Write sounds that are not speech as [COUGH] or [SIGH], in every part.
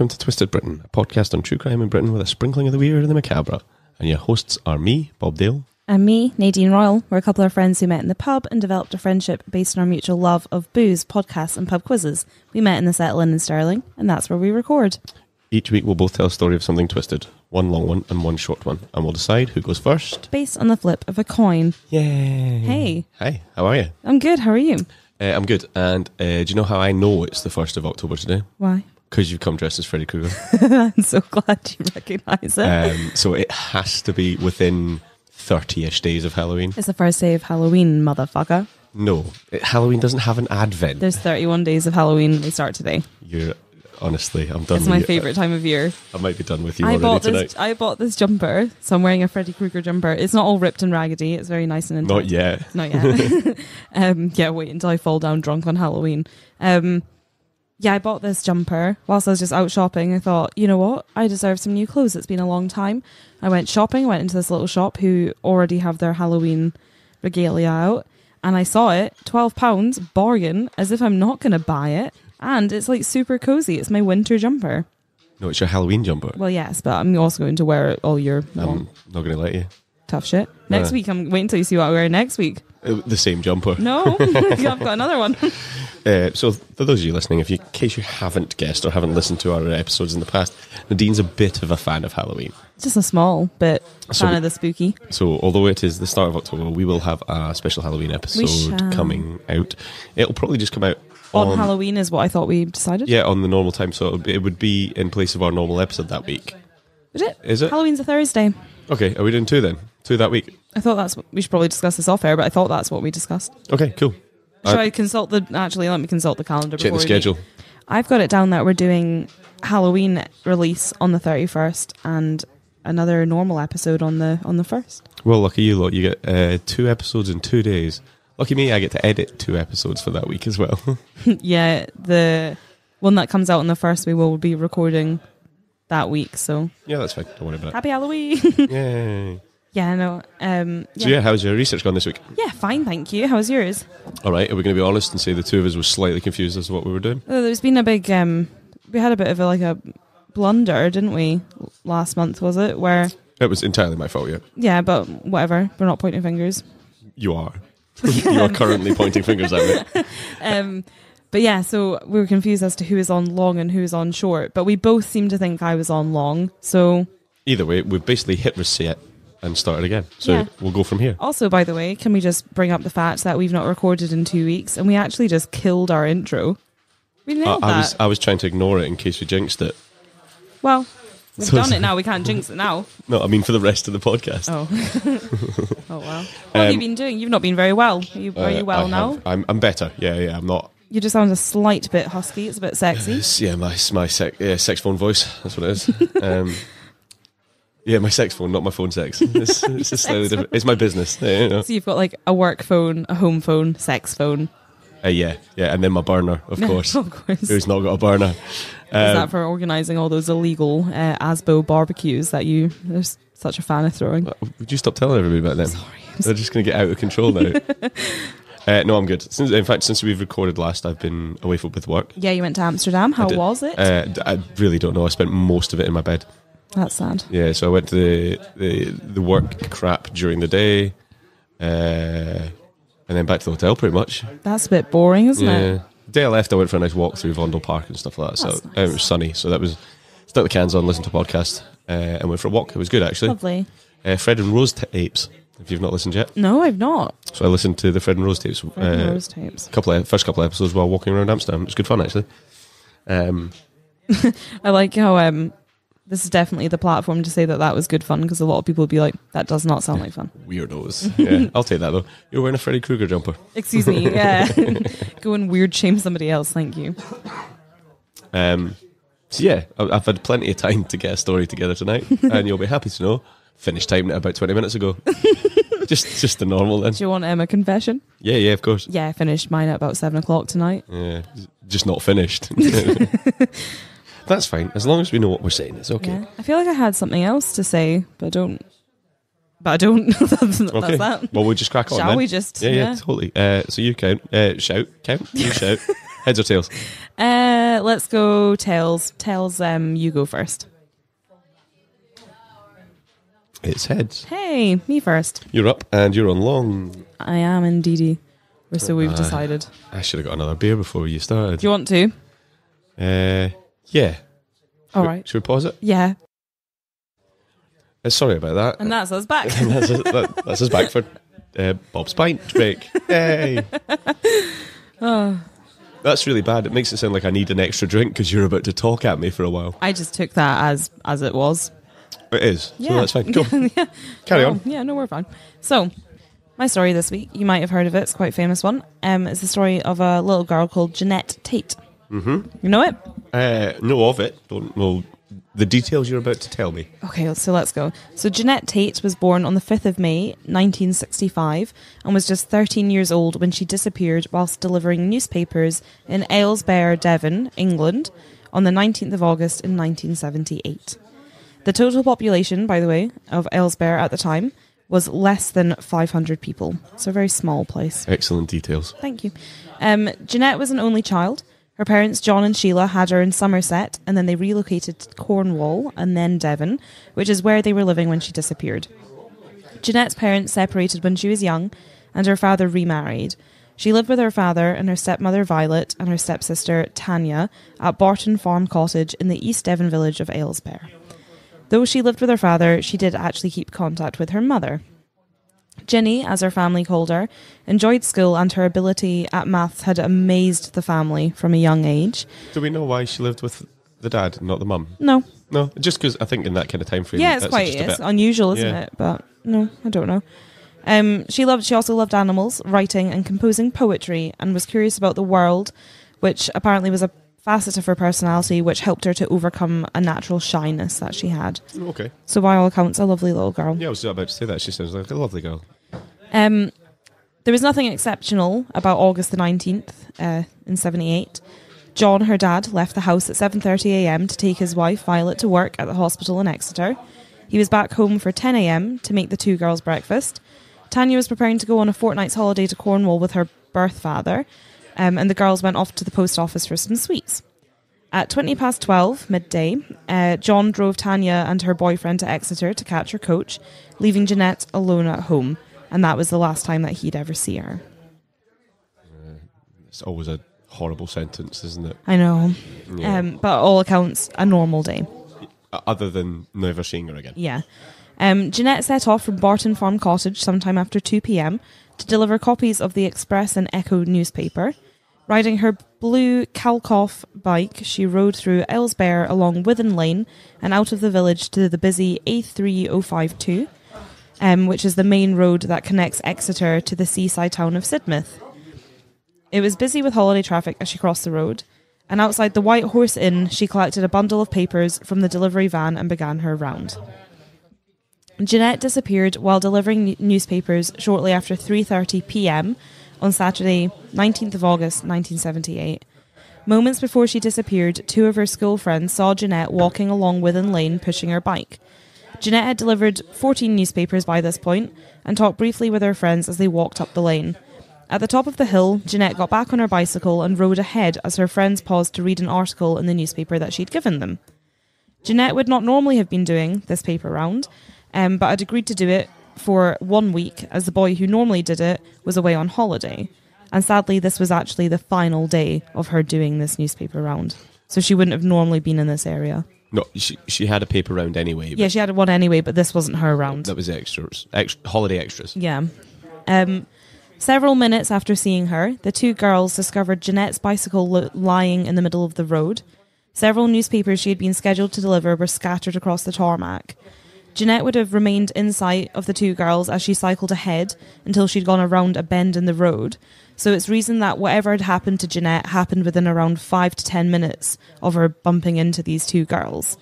Welcome to Twisted Britain, a podcast on true crime in Britain with a sprinkling of the weird and the macabre. And your hosts are me, Bob Dale. And me, Nadine Royal. We're a couple of friends who met in the pub and developed a friendship based on our mutual love of booze, podcasts, and pub quizzes. We met in the Settle Inn in Stirling, and that's where we record. Each week we'll both tell a story of something twisted, one long one and one short one, and we'll decide who goes first. Based on the flip of a coin. Yay! Hey, Hi, how are you? I'm good. How are you? Uh, I'm good. And uh, do you know how I know it's the 1st of October today? Why? Because you've come dressed as Freddy Krueger. [LAUGHS] I'm so glad you recognise it. um, so it has to be within 30 ish days of Halloween. it's the first day of Halloween, motherfucker. No, it, Halloween doesn't have an advent. There's 31 days of Halloween. They start today. You're honestly, I'm done It's my you. favourite time of year. I might be done with you I already bought tonight. this. I bought this jumper, so I'm wearing a Freddy Krueger jumper. It's not all ripped and raggedy. It's very nice and Not yet. Not yet. [LAUGHS] um, yeah, wait until I fall down drunk on Halloween. Um, yeah, I bought this jumper whilst I was just out shopping. I thought, you know what? I deserve some new clothes. It's been a long time. I went shopping, went into this little shop who already have their Halloween regalia out, and I saw it, £12, bargain, as if I'm not going to buy it. And it's like super cozy. It's my winter jumper. No, it's your Halloween jumper. Well, yes, but I'm also going to wear it all year I'm not going to let you. Tough shit. Next week, I'm waiting until you see what I wear next week. Uh, The same jumper. No, [LAUGHS] [LAUGHS] I've got another one. [LAUGHS] Uh, so, for those of you listening, if you, in case you haven't guessed or haven't listened to our episodes in the past, Nadine's a bit of a fan of Halloween. Just a small bit So fan we- of the spooky. So, although it is the start of October, we will have a special Halloween episode coming out. It'll probably just come out On Halloween is what I thought we decided. Yeah, on the normal time. So, it would be in place of our normal episode that week. Is it? Is it? Halloween's a Thursday. Okay, are we doing two then? Two that week? I thought that's what we should probably discuss this off air, but I thought that's what we discussed. Okay, cool. Should Uh, I consult the actually let me consult the calendar Check before the we schedule. I've got it down that we're doing Halloween release on the thirty first and another normal episode on the on the first. Well, lucky you lot. You get uh, two episodes in two days. Lucky me, I get to edit two episodes for that week as well. [LAUGHS] [LAUGHS] yeah, the one that comes out on the first we will be recording that week. So yeah, that's fine. Don't worry about it. happy Halloween. [LAUGHS] Yay. Yeah, no. Um So, yeah, how's your research gone this week? Yeah, fine, thank you. How's yours? All right, are we going to be honest and say the two of us were slightly confused as to what we were doing? Oh, there's been a big um we had a bit of a like a blunder, didn't we? Last month was it? Where It was entirely my fault, yeah. yeah, but whatever. We're not pointing fingers. You are. [LAUGHS] you are currently pointing fingers at me. [LAUGHS] Um but yeah, so we were confused as to who is on long and who is on short. But we both seem to think I was on long. So Either way, we've basically hit reset and start it again. So Yeah. we'll go from here. also by the way, can we just bring up the fact that we've not recorded in two weeks and we actually just killed our intro? We I, nailed I that. was I was trying to ignore it in case we jinxed it. well, we've So- done it [LAUGHS] now, we can't jinx it now. No, I mean for the rest of the podcast. Oh. [LAUGHS] oh wow. What have you Um, been doing? You've not been very well. Are you, are Uh, you well I now? have- I'm, I'm better. Yeah, yeah. I'm not. You just sound a slight bit husky. It's a bit sexy. Yeah, my my sex, yeah, sex phone voice. That's what it is. [LAUGHS] um, yeah, my sex phone, not my phone sex. It's, [LAUGHS] it's just slightly different. It's my business. Yeah, you know. So you've got like a work phone, a home phone, sex phone. Uh, yeah, yeah, and then my burner, of [LAUGHS] course. of course. Who's not got a burner? Is Um, that for organising all those illegal uh, ASBO barbecues that you are such a fan of throwing? would you stop telling everybody about them? Sorry. They're just going to get out of control now. [LAUGHS] uh, no, I'm good. Since, in fact, since we've recorded last, I've been away for, with work. Yeah, you went to Amsterdam. How was it? Uh, I really don't know. I spent most of it in my bed. That's sad. Yeah, so I went to the the, the work crap during the day, uh, and then back to the hotel pretty much. That's a bit boring, isn't yeah. it? The day I left, I went for a nice walk through Vondel Park and stuff like that. That's so nice. it was sunny, so that was stuck the cans on, listened to a podcast, uh, and went for a walk. It was good actually. Lovely. Uh, Fred and Rose tapes. If you've not listened yet, No, I've not. so I listened to the Fred and Rose tapes. Fred and uh, Rose tapes. couple of first couple of episodes while walking around Amsterdam. It was good fun actually. Um, [LAUGHS] I like how um, this is definitely the platform to say that that was good fun because a lot of people would be like, that does not sound like fun. [LAUGHS] weirdos. [LAUGHS] yeah, I'll take that though. You're wearing a Freddy Krueger jumper. Excuse me. [LAUGHS] Yeah. Go and weird shame somebody else. Thank you. Um, so yeah, I- I've had plenty of time to get a story together tonight, and you'll be happy to know. Finished timing it about twenty minutes ago. just, just the normal then. Do you want Emma confession? Yeah, yeah, of course. Yeah, I finished mine at about seven o'clock tonight. Yeah, just not finished. That's fine. As long as we know what we're saying, it's okay. Yeah. I feel like I had something else to say, but I don't. But I don't. [LAUGHS] that's, Okay. that's that. Well, we'll just crack on. Shall then. we just? Yeah, yeah, totally. Uh, so you count. Uh, shout, count. You [LAUGHS] shout. Heads or tails? Uh, let's go tails. Tails. Um, you go first. It's heads. Hey, me first. You're up and you're on long. I am indeedy. So we've Uh, decided. I should have got another beer before you started. Do you want to? Uh, yeah. All Should- right. Should we pause it? Yeah, Uh, sorry about that. and that's us back. [LAUGHS] that's, us, that, that's us back for uh, Bob's Pint break. Hey. [LAUGHS] Oh, That's really bad. It makes it sound like I need an extra drink because you're about to talk at me for a while. I just took that as as it was. It is. Yeah. So that's fine. Go. [LAUGHS] yeah. Carry Oh, on. Yeah, no, we're fine. So, my story this week, you might have heard of it. It's quite a famous one. Um, it's the story of a little girl called Genette Tate. Mm-hmm. You know it? Uh, know of it. Don't know the details you're about to tell me. Okay, so let's go. So Genette Tate was born on the 5th of May, 1965, and was just 13 years old when she disappeared whilst delivering newspapers in Aylesbeare, Devon, England, on the 19th of August in 1978. The total population, by the way, of Aylesbeare at the time was less than 500 people, so a very small place. Excellent details. Thank you. Um, Genette was an only child. Her parents, John and Sheila, had her in Somerset, and then they relocated to Cornwall and then Devon, which is where they were living when she disappeared. Genette's parents separated when she was young, and her father remarried. She lived with her father and her stepmother Violet and her stepsister Tanya at Barton Farm Cottage in the East Devon village of Aylesbeare. Though she lived with her father, she did actually keep contact with her mother. Jenny, as her family called her, enjoyed school and her ability at maths had amazed the family from a young age. Do we know why she lived with the dad, not the mum? No, No, just because I think in that kind of time frame. yeah, it's quite it's bit- unusual, isn't Yeah. it? But no, I don't know. Um, she loved. She also loved animals, writing, and composing poetry, and was curious about the world, which apparently was a facet of her personality, which helped her to overcome a natural shyness that she had. Okay. So, by all accounts, a lovely little girl. Yeah, I was about to say that. She sounds like a lovely girl. Um, there was nothing exceptional about August the 19th uh, in 78. John, her dad, left the house at 7:30 a.m. to take his wife Violet to work at the hospital in Exeter. He was back home for 10 a.m. to make the two girls breakfast. Tanya was preparing to go on a fortnight's holiday to Cornwall with her birth father, um, and the girls went off to the post office for some sweets. At 20 past 12, midday, uh, John drove Tanya and her boyfriend to Exeter to catch her coach, leaving Genette alone at home, and that was the last time that he'd ever see her. It's always a horrible sentence, isn't it? I know. Yeah. Um, but all accounts, a normal day. Other than never seeing her again. Yeah. Um, Genette set off from Barton Farm Cottage sometime after 2 pm to deliver copies of the Express and Echo newspaper. Riding her blue Kalkhoff bike, she rode through Aylesbeare along Within Lane and out of the village to the busy A3052, um, which is the main road that connects Exeter to the seaside town of Sidmouth. It was busy with holiday traffic as she crossed the road, and outside the White Horse Inn, she collected a bundle of papers from the delivery van and began her round. Genette disappeared while delivering newspapers shortly after 3:30 p.m. on Saturday, 19th of August, 1978. Moments before she disappeared, two of her school friends saw Genette walking along Within Lane pushing her bike. Genette had delivered 14 newspapers by this point and talked briefly with her friends as they walked up the lane. At the top of the hill, Genette got back on her bicycle and rode ahead as her friends paused to read an article in the newspaper that she'd given them. Genette would not normally have been doing this paper round, um, but had agreed to do it for one week as the boy who normally did it was away on holiday. And sadly, this was actually the final day of her doing this newspaper round. So she wouldn't have normally been in this area. No, she she had a paper round anyway. Yeah, she had one anyway, but this wasn't her round. That was extras, ex- holiday extras. Yeah. Um, several minutes after seeing her, the two girls discovered Genette's bicycle lo- lying in the middle of the road. Several newspapers she had been scheduled to deliver were scattered across the tarmac. Genette would have remained in sight of the two girls as she cycled ahead until she'd gone around a bend in the road. So it's reason that whatever had happened to Genette happened within around five to ten minutes of her bumping into these two girls.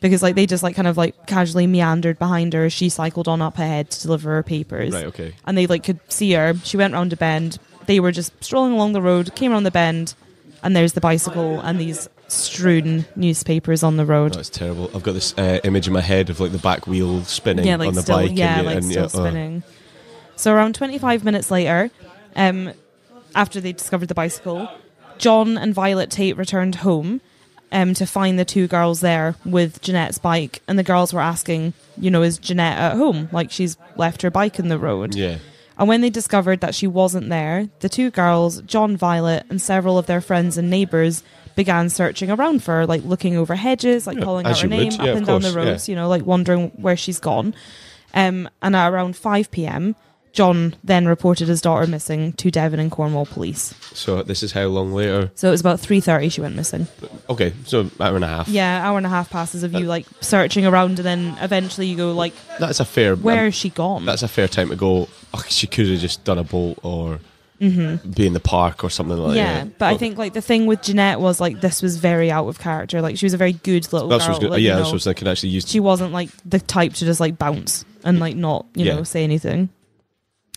Because like they just like kind of like casually meandered behind her as she cycled on up ahead to deliver her papers Right. Okay. and they like could see her. She went round a bend. They were just strolling along the road, came around the bend, and there's the bicycle and these strewn newspapers on the road. That's terrible. I've got this uh, image in my head of like the back wheel spinning yeah, like on the still, bike. yeah, and, like and, still yeah, uh, spinning. So around 25 minutes later, um, after they discovered the bicycle, John and Violet Tate returned home um, to find the two girls there with Genette's bike, and the girls were asking, you know, is Genette at home? Like she's left her bike in the road. Yeah. And when they discovered that she wasn't there, the two girls, John Violet, and several of their friends and neighbours began searching around for her, like looking over hedges, like Yeah, calling out her you would. name Yeah, up and down the course, yeah. roads, you know, like wondering where she's gone. Um, and at around 5 pm, John then reported his daughter missing to Devon and Cornwall police. So this is how long later? So it was about 3.30 she went missing. Okay, so hour and a half. Yeah, hour and a half passes of you like searching around and then eventually you go like, That's a fair. where um, is she gone? that's a fair time to go. Oh, she could have just done a bolt or be in the park or something like Mm-hmm. yeah, that. but I think like the thing with Genette was like this was very out of character. Like she was a very good little that's girl. good. like, yeah, you that's know, what I could actually use. she wasn't like the type to just like bounce and like not you Yeah. know say anything.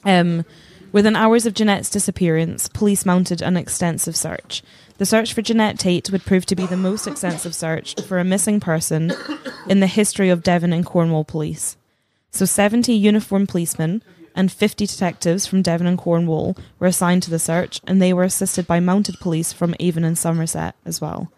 Um, within hours of Genette's disappearance, police mounted an extensive search. The search for Genette Tate would prove to be the most extensive search for a missing person in the history of Devon and Cornwall police. So, 70 uniformed policemen and 50 detectives from Devon and Cornwall were assigned to the search, and they were assisted by mounted police from Avon and Somerset as well.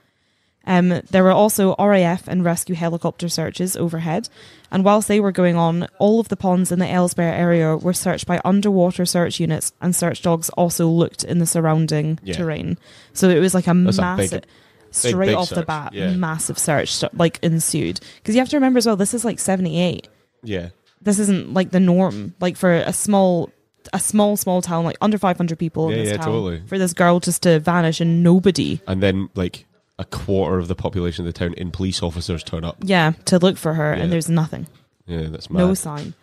Um, there were also RAF and rescue helicopter searches overhead, and whilst they were going on, all of the ponds in the Aylesbeare area were searched by underwater search units, and search dogs also looked in the surrounding Yeah. terrain. So it was like a That's a massive, big- straight big off the bat, yeah. massive search like ensued. Because you have to remember as well, this is like seventy eight. Yeah, This isn't like the norm. Like for a small. A small, small town, like under 500 people in Yeah, this yeah, town, totally. for this girl just to vanish and nobody and then like a quarter of the population of the town in police officers turn up. Yeah, to look for her, Yeah. and there's nothing, Yeah, that's mad. no sign.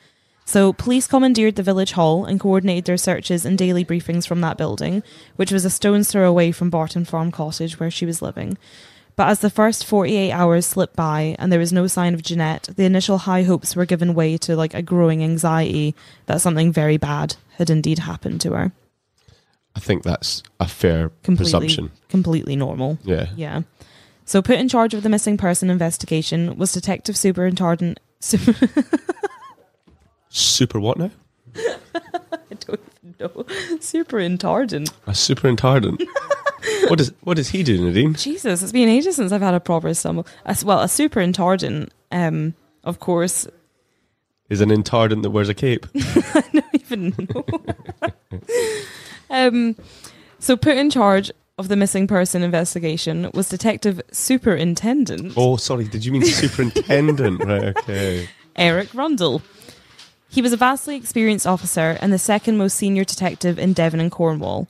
So, police commandeered the village hall and coordinated their searches and daily briefings from that building, which was a stone's throw away from Barton Farm Cottage where she was living. But as the first 48 hours slipped by and there was no sign of Genette, the initial high hopes were given way to like a growing anxiety that something very bad had indeed happened to her. I think that's a fair Completely, presumption. completely normal. Yeah. Yeah. So, put in charge of the missing person investigation was Detective Superintendent. [LAUGHS] Super what now? I don't [LAUGHS] know. Superintendent. A superintendent. [LAUGHS] what does what does he do, Nadine? Jesus, it's been ages since I've had a proper stumble. As well, a superintendent, um, of course, Is an intardent that wears a cape. [LAUGHS] I don't even know. um, so put in charge of the missing person investigation was Detective Superintendent Oh, sorry. Did you mean superintendent? right. Okay. Eric Rundle. He was a vastly experienced officer and the second most senior detective in Devon and Cornwall.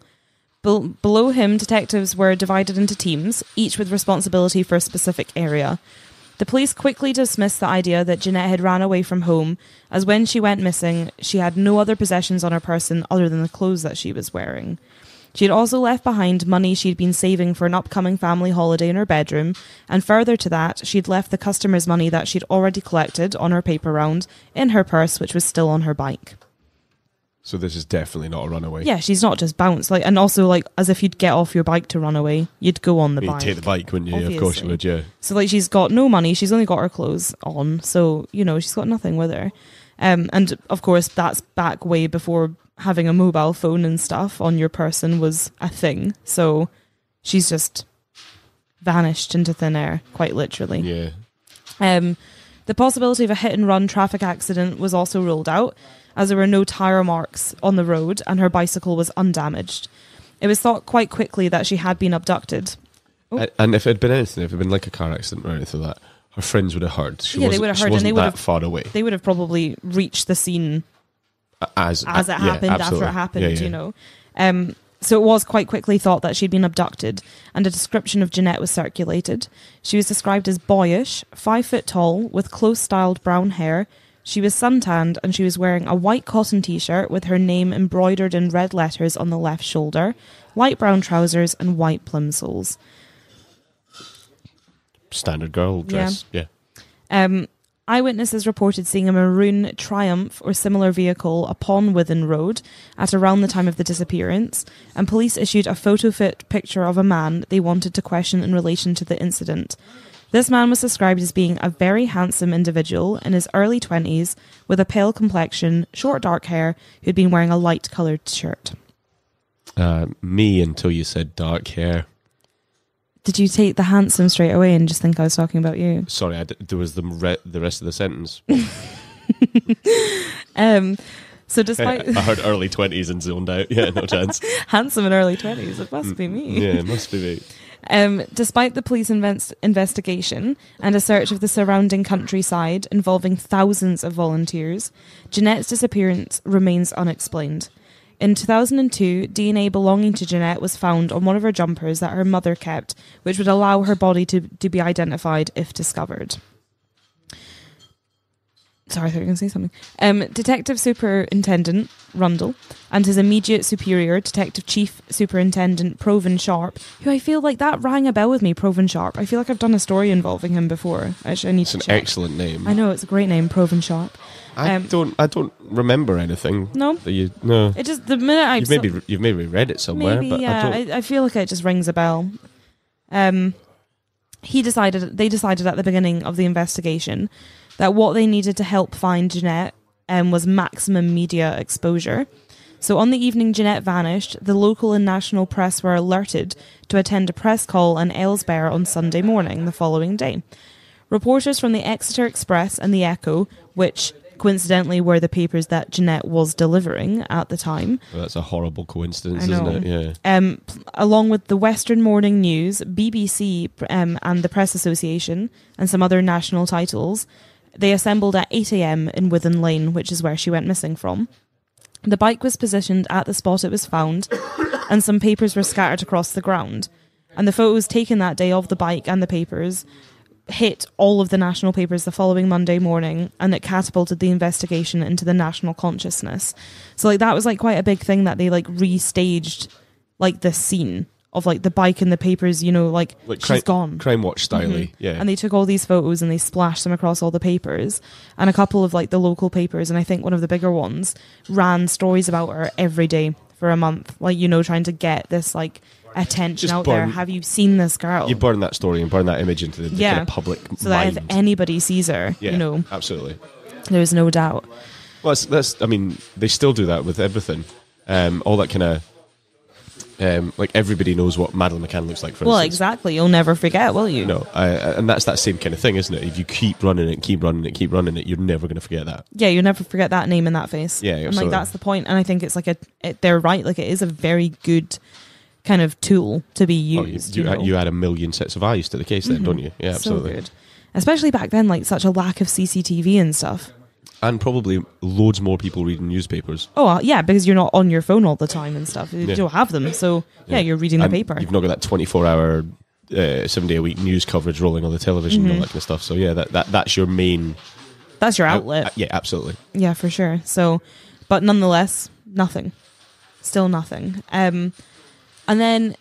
Bel- below him, detectives were divided into teams, each with responsibility for a specific area. The police quickly dismissed the idea that Genette had ran away from home, as when she went missing, she had no other possessions on her person other than the clothes that she was wearing. She had also left behind money she'd been saving for an upcoming family holiday in her bedroom, and further to that, she'd left the customers' money that she'd already collected on her paper round in her purse, which was still on her bike. So this is definitely not a runaway. Yeah, she's not just bounced, like, and also like as if you'd get off your bike to run away, you'd go on the bike. You'd bike. take the bike, wouldn't you? Of course you would, yeah. So like she's got no money, she's only got her clothes on, so you know she's got nothing with her. Um, and of course that's back way before having a mobile phone and stuff on your person was a thing. So she's just vanished into thin air, quite literally. Yeah. Um, the possibility of a hit and run traffic accident was also ruled out, as there were no tyre marks on the road and her bicycle was undamaged. It was thought quite quickly that she had been abducted. Oh. And if it had been anything, if it had been like a car accident or anything like that, her friends would have heard. She Yeah, they would have heard and they would have- far away. They would have probably reached the scene As, as it yeah, happened after it happened, Yeah, yeah. you know. Um, so it was quite quickly thought that she'd been abducted, and a description of Jeanette was circulated. She was described as boyish, five foot tall, with close styled brown hair. She was suntanned, and she was wearing a white cotton t shirt with her name embroidered in red letters on the left shoulder, light brown trousers, and white plimsolls. Standard girl dress. Yeah. Um, eyewitnesses reported seeing a maroon Triumph or similar vehicle upon Within Road at around the time of the disappearance, and police issued a photo fit picture of a man they wanted to question in relation to the incident. This man was described as being a very handsome individual in his early 20s with a pale complexion, short dark hair, who'd been wearing a light coloured shirt. Uh, me until you said dark hair. Did you take the handsome straight away and just think I was talking about you? Sorry, I d- there was the re- the rest of the sentence. [LAUGHS] Um, so [LAUGHS] I heard early twenties and zoned out. Yeah, no chance. [LAUGHS] handsome in early twenties, it must be me. Yeah, it must be me. Um, despite the police invest- investigation and a search of the surrounding countryside involving thousands of volunteers, Genette's disappearance remains unexplained. In 2002, DNA belonging to Genette was found on one of her jumpers that her mother kept, which would allow her body to, to be identified if discovered. Sorry, I thought you were going to say something. Um, Detective Superintendent Rundle and his immediate superior, Detective Chief Superintendent Proven Sharp, who I feel like that rang a bell with me, Proven Sharp. I feel like I've done a story involving him before. Actually, I need It's to an check. excellent name. I know it's a great name, Proven Sharp. I Um, don't. I don't remember anything. No, That you no. it just the minute I You've maybe you've maybe read it somewhere, maybe but yeah, I don't. I, I feel like it just rings a bell. Um, he decided they decided at the beginning of the investigation that what they needed to help find Genette um, was maximum media exposure. So on the evening Genette vanished, the local and national press were alerted to attend a press call in Aylesbeare on Sunday morning the following day. Reporters from the Exeter Express and the Echo, which coincidentally were the papers that Genette was delivering at the time, Well, that's a horrible coincidence, isn't it? Yeah. um, along with the Western Morning News, BBC, um, and the Press Association, and some other national titles, they assembled at 8 a.m. in Within Lane, which is where she went missing from. The bike was positioned at the spot it was found, [COUGHS] and some papers were scattered across the ground. And the photos taken that day of the bike and the papers hit all of the national papers the following Monday morning, and it catapulted the investigation into the national consciousness. So, like, that was like quite a big thing that they like restaged, like this scene of like the bike and the papers. You know, like, Like she's crime, gone. Crime Watch styly. Yeah. And they took all these photos and they splashed them across all the papers. And a couple of like the local papers, and I think one of the bigger ones, ran stories about her every day for a month. Like, you know, trying to get this like attention Just out there. Have you seen this girl? you burn that story and burn that image into the, the Yeah. kind of public so that if anybody sees her, yeah, you know, absolutely. there's no doubt. Well, that's, that's. I mean, they still do that with everything. Um, all that kind of. Um, like everybody knows what Madeleine McCann looks like. For Well, instance. exactly. You'll never forget, will you? No, I, and that's that same kind of thing, isn't it? If you keep running it, keep running it, keep running it, you're never going to forget that. Yeah, you'll never forget that name and that face. Yeah, and like that's the point. And I think it's like a. It, they're right. Like it is a very good kind of tool to be Oh, you, used. you, you, add- know? you add a million sets of eyes to the case, then, Mhm. don't you? Yeah, absolutely. So good. Especially back then, like such a lack of CCTV and stuff. And probably loads more people reading newspapers. Oh uh, yeah, because you're not on your phone all the time and stuff. You Yeah. don't have them, so yeah, Yeah. you're reading the And paper. You've not got that 24 hour, uh, seven day a week news coverage rolling on the television and all Mhm. that kind of stuff. So, yeah, that, that that's your main That's your out- outlet. uh, yeah, absolutely. Yeah, for sure. So, but nonetheless, nothing. Still nothing. Um, and then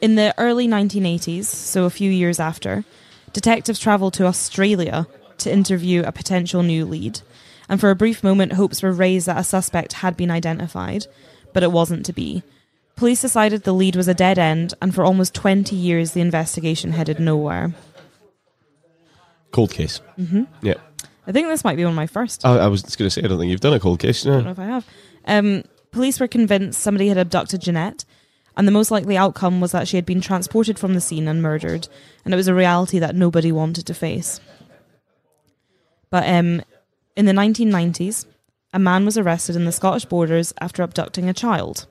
in the early 1980s, so a few years after, detectives travelled to Australia to interview a potential new lead. And for a brief moment, hopes were raised that a suspect had been identified, but it wasn't to be. Police decided the lead was a dead end, and for almost 20 years, the investigation headed nowhere. Cold case. hmm Yeah. I think this might be one of my first. I, I was going to say, I don't think you've done a cold case. I don't know if I have. Um, police were convinced somebody had abducted Genette, and the most likely outcome was that she had been transported from the scene and murdered, and it was a reality that nobody wanted to face. But um, in the 1990s, a man was arrested in the Scottish borders after abducting a child.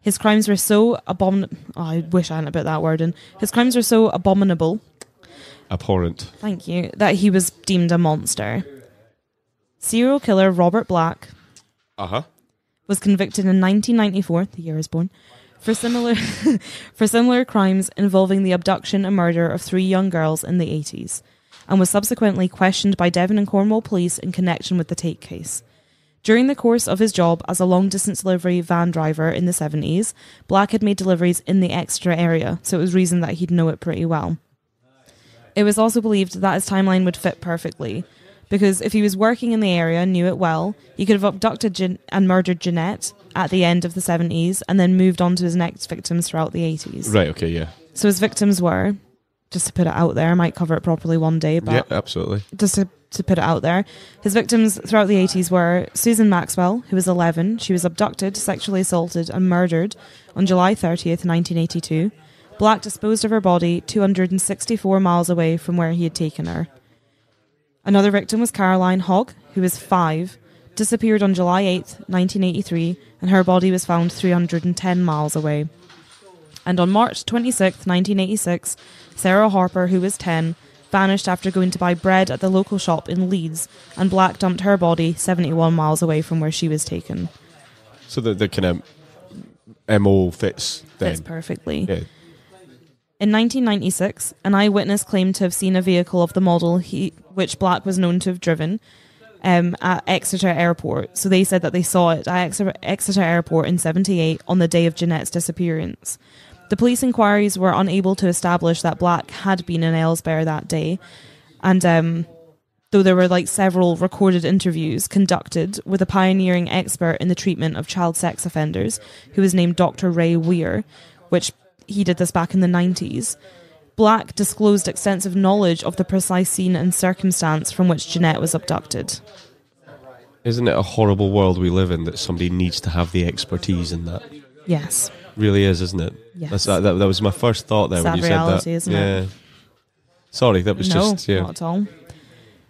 His crimes were so abomin- oh, I wish I hadn't put that word in. His crimes were so abominable Abhorrent. Thank you. That he was deemed a monster. Serial killer Robert Black Uh huh. was convicted in 1994, the year I was born, for similar [LAUGHS] for similar crimes involving the abduction and murder of three young girls in the 80s, and was subsequently questioned by Devon and Cornwall police in connection with the Tate case. During the course of his job as a long distance delivery van driver in the 70s, Black had made deliveries in the Exeter area, so it was reasoned that he'd know it pretty well. It was also believed that his timeline would fit perfectly, because if he was working in the area and knew it well, he could have abducted Jan- and murdered Genette at the end of the 70s and then moved on to his next victims throughout the 80s. Right, okay, yeah. So his victims were, just to put it out there, I might cover it properly one day, but Yeah, absolutely. just to, to put it out there, his victims throughout the 80s were Susan Maxwell, who was 11. She was abducted, sexually assaulted, and murdered on July 30th, 1982. Black disposed of her body 264 miles away from where he had taken her. Another victim was Caroline Hogg, who was five, disappeared on July 8th, 1983, and her body was found 310 miles away. And on March 26th, 1986, Sarah Harper, who was 10, vanished after going to buy bread at the local shop in Leeds, and Black dumped her body 71 miles away from where she was taken. So the, the kind of MO fits then. Fits perfectly. Yeah. In 1996, an eyewitness claimed to have seen a vehicle of the model he, which Black was known to have driven um, at Exeter Airport. So they said that they saw it at Exeter, Exeter Airport in 78 on the day of Genette's disappearance. The police inquiries were unable to establish that Black had been in Aylesbeare that day, and um, though there were like several recorded interviews conducted with a pioneering expert in the treatment of child sex offenders, who was named Dr. Ray Wyre, which he did this back in the 90s. Black disclosed extensive knowledge of the precise scene and circumstance from which Genette was abducted. Isn't it a horrible world we live in that somebody needs to have the expertise in that? Yes. Really is, isn't it? Yes. That's, that, that, that was my first thought there when Sad you said reality, that. isn't yeah. it? Sorry, that was no, just yeah. not at all.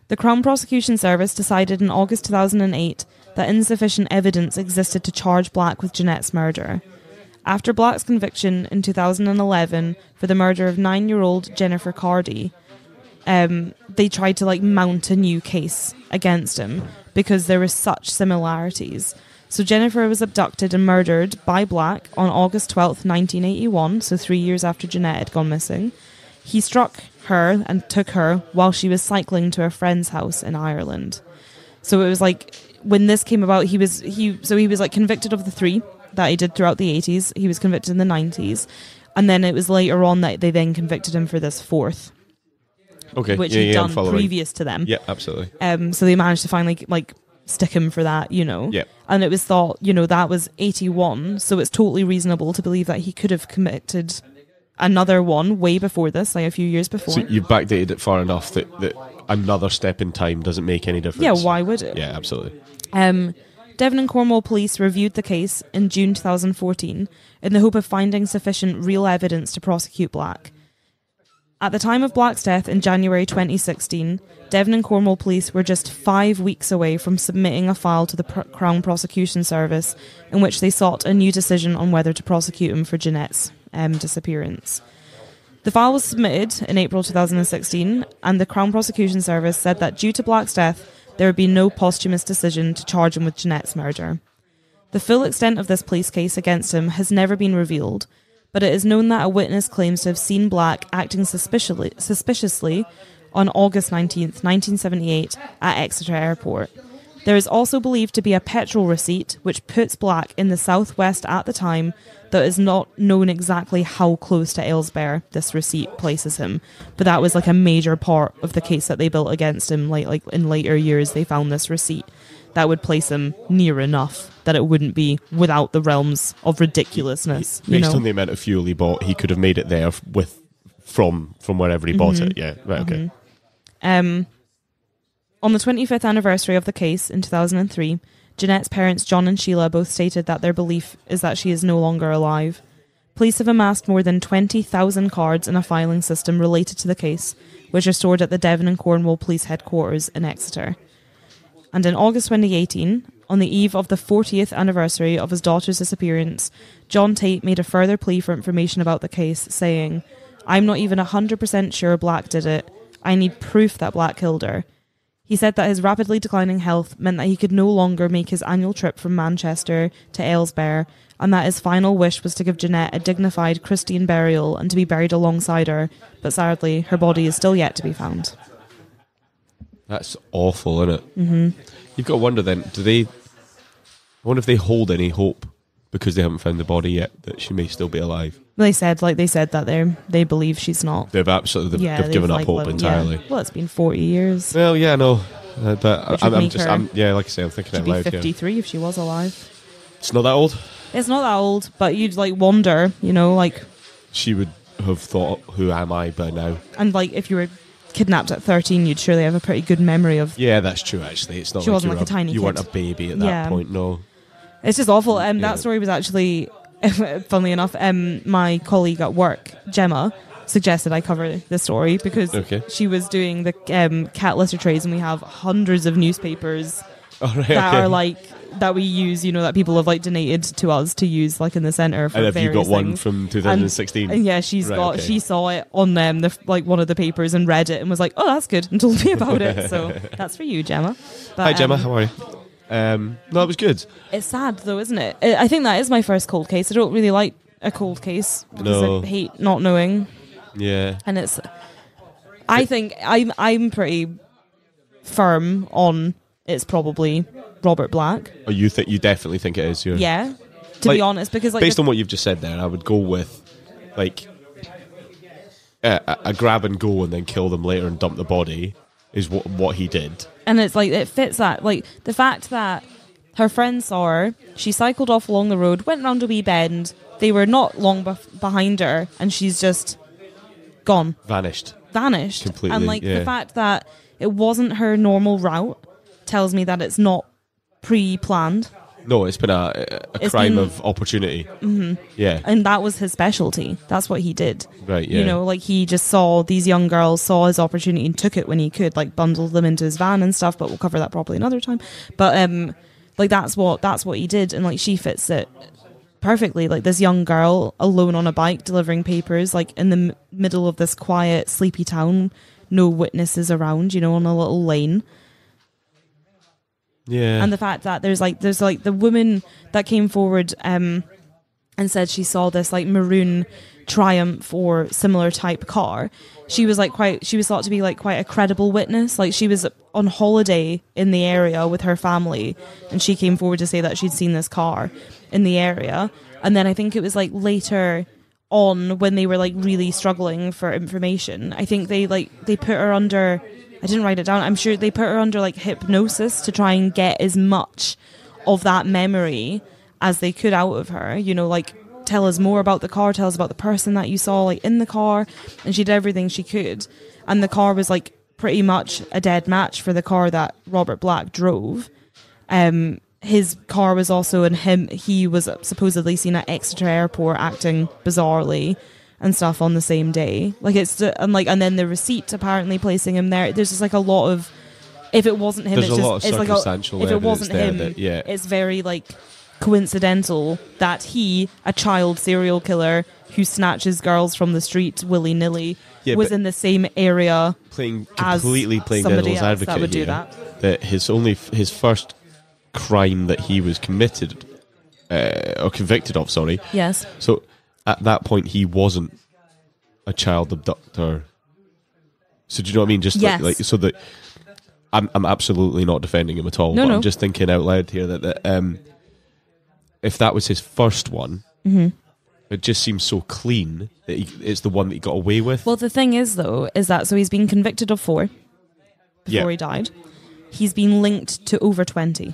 The Crown Prosecution Service decided in August 2008 that insufficient evidence existed to charge Black with Genette's murder. After Black's conviction in 2011 for the murder of nine-year-old Jennifer Cardy, um, they tried to like mount a new case against him because there were such similarities. So Jennifer was abducted and murdered by Black on August 12th, 1981, so 3 years after Genette had gone missing. He struck her and took her while she was cycling to a friend's house in Ireland. So it was like when this came about he was he so he was like convicted of the 3 that he did throughout the 80s. He was convicted in the 90s. And then it was later on that they then convicted him for this fourth, Okay. which yeah, he'd yeah, done previous to them. Yeah, absolutely. Um, so they managed to finally like stick him for that, you know. Yeah. And it was thought, you know, that was 81, so it's totally reasonable to believe that he could have committed another one way before this, like a few years before. So you've backdated it far enough that, that another step in time doesn't make any difference. yeah, why would it? Yeah, absolutely. Um, Devon and Cornwall police reviewed the case in June 2014 in the hope of finding sufficient real evidence to prosecute Black. At the time of Black's death in January 2016, Devon and Cornwall police were just five weeks away from submitting a file to the Pr- Crown Prosecution Service in which they sought a new decision on whether to prosecute him for Genette's um, disappearance. The file was submitted in April 2016, and the Crown Prosecution Service said that due to Black's death, there would be no posthumous decision to charge him with Genette's murder. The full extent of this police case against him has never been revealed, but it is known that a witness claims to have seen Black acting suspiciously, suspiciously on August 19, 1978, at Exeter Airport. There is also believed to be a petrol receipt which puts Black in the southwest at the time, though it is not known exactly how close to Aylesbeare this receipt places him. But that was like a major part of the case that they built against him. Like like in later years, they found this receipt that would place him near enough that it wouldn't be without the realms of ridiculousness. Based know, on the amount of fuel he bought, he could have made it there with from from wherever he bought it. Yeah, right. Okay. Um, on the 25th anniversary of the case in 2003, Genette's parents, John and Sheila, both stated that their belief is that she is no longer alive. Police have amassed more than 20,000 cards in a filing system related to the case, which are stored at the Devon and Cornwall Police Headquarters in Exeter. And in August 2018, on the eve of the 40th anniversary of his daughter's disappearance, John Tate made a further plea for information about the case, saying, I'm not even 100% sure Black did it. I need proof that Black killed her. He said that his rapidly declining health meant that he could no longer make his annual trip from Manchester to Aylesbeare, and that his final wish was to give Genette a dignified Christian burial and to be buried alongside her, but sadly, her body is still yet to be found. That's awful, isn't it? Mm-hmm. You've got to wonder then, do they? I wonder if they hold any hope because they haven't found the body yet that she may still be alive. They said, like they said, that they they believe she's not. They've absolutely they've, yeah, they've given up hope entirely. Yeah. Well, it's been forty years. Well, yeah, no, uh, but Which I'm, just, I'm, yeah, like I say, I'm thinking She'd out be loud. Yeah. fifty-three if she was alive. It's not that old. It's not that old, but you'd like wonder, you know, like She would have thought, "Who am I?" by now. and like if you were kidnapped at thirteen, you'd surely have a pretty good memory of. Yeah, that's true. Actually, it's not. She like wasn't like a tiny You weren't a baby at that Yeah. point. No. It's just awful. Um, Yeah. that story was actually [LAUGHS] funnily enough, um, my colleague at work, Gemma, suggested I cover the story because Okay. she was doing the um, cat litter trays, and we have hundreds of newspapers [LAUGHS] Oh, right, that okay. are like that we use. You know that people have like donated to us to use like in the center for and have you got one from 2016? And yeah, she's Right, got. okay. She saw it on um, the like one of the papers and read it and was like, "Oh, that's good," [LAUGHS] and told me about it. So [LAUGHS] that's for you, Gemma. But, Hi, Gemma. um, How are you? Um, no, it was good. it's sad though, isn't it? I I think that is my first cold case. I don't really like a cold case because No. I hate not knowing, Yeah. and it's. I think I'm I'm pretty firm on it's probably Robert Black. Oh, you think you definitely think it is? You're, Yeah, to Like, be honest, because like Based the- on what you've just said there, I would go with like a, a- a grab and go and then kill them later and dump the body is what what he did. and it's like it fits that like the fact that her friend saw her she cycled off along the road went round a wee bend they were not long bef- behind her and she's just gone Vanished. vanished Completely, and like yeah. the fact that it wasn't her normal route tells me that it's not pre-planned No, it's been a, a It's crime been- of opportunity. Mm-hmm. Yeah. and that was his specialty that's what he did Right. Yeah. you know like he just saw these young girls saw his opportunity and took it when he could like bundled them into his van and stuff but we'll cover that probably another time but um like that's what that's what he did and like she fits it perfectly like this young girl alone on a bike delivering papers like in the m- middle of this quiet sleepy town no witnesses around you know on a little lane yeah. and the fact that there's like there's like the woman that came forward um and said she saw this like maroon triumph or similar type car she was like quite she was thought to be like quite a credible witness like she was on holiday in the area with her family and she came forward to say that she'd seen this car in the area and then i think it was like later on when they were like really struggling for information i think they like they put her under i didn't write it down. I'm sure they put her under like hypnosis to try and get as much of that memory as they could out of her you know like tell us more about the car tell us about the person that you saw like in the car. And she did everything she could. And the car was like pretty much a dead match for the car that robert black drove. Um his car was also in him. He was supposedly seen at exeter airport acting bizarrely and stuff on the same day like it's and like and then the receipt apparently placing him there there's just like a lot of if it wasn't him There's it's a just lot of it's like a, circumstantial if it wasn't him that- yeah. it's very like coincidental that he a child serial killer who snatches girls from the street willy-nilly Yeah, was in the same area playing completely playing devil's advocate that would do here, that. that his only his first crime that he was committed uh, or convicted of, sorry. yes So at that point, he wasn't a child abductor. So do you know what I mean? Just Yes. like, like so that I'm I'm absolutely not defending him at all. No, but no. I'm just thinking out loud here that, that um, if that was his first one, Mm-hmm. it just seems so clean that he, it's the one that he got away with. Well, the thing is, though, is that so he's been convicted of four before Yeah. he died. He's been linked to over 20.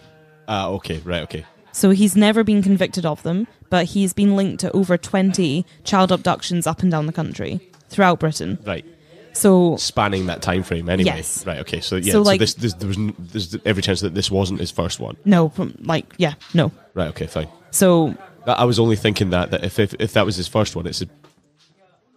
Ah, okay, right, okay. So he's never been convicted of them, but he's been linked to over 20 child abductions up and down the country throughout Britain. Right. So, spanning that time frame anyway. Yes. Right. Okay. So yeah. So, So, like- this, this there was there's every chance that this wasn't his first one. no, from, like, yeah, no. Right. Okay. Fine. So, I was only thinking that that if if, if that was his first one, it's a,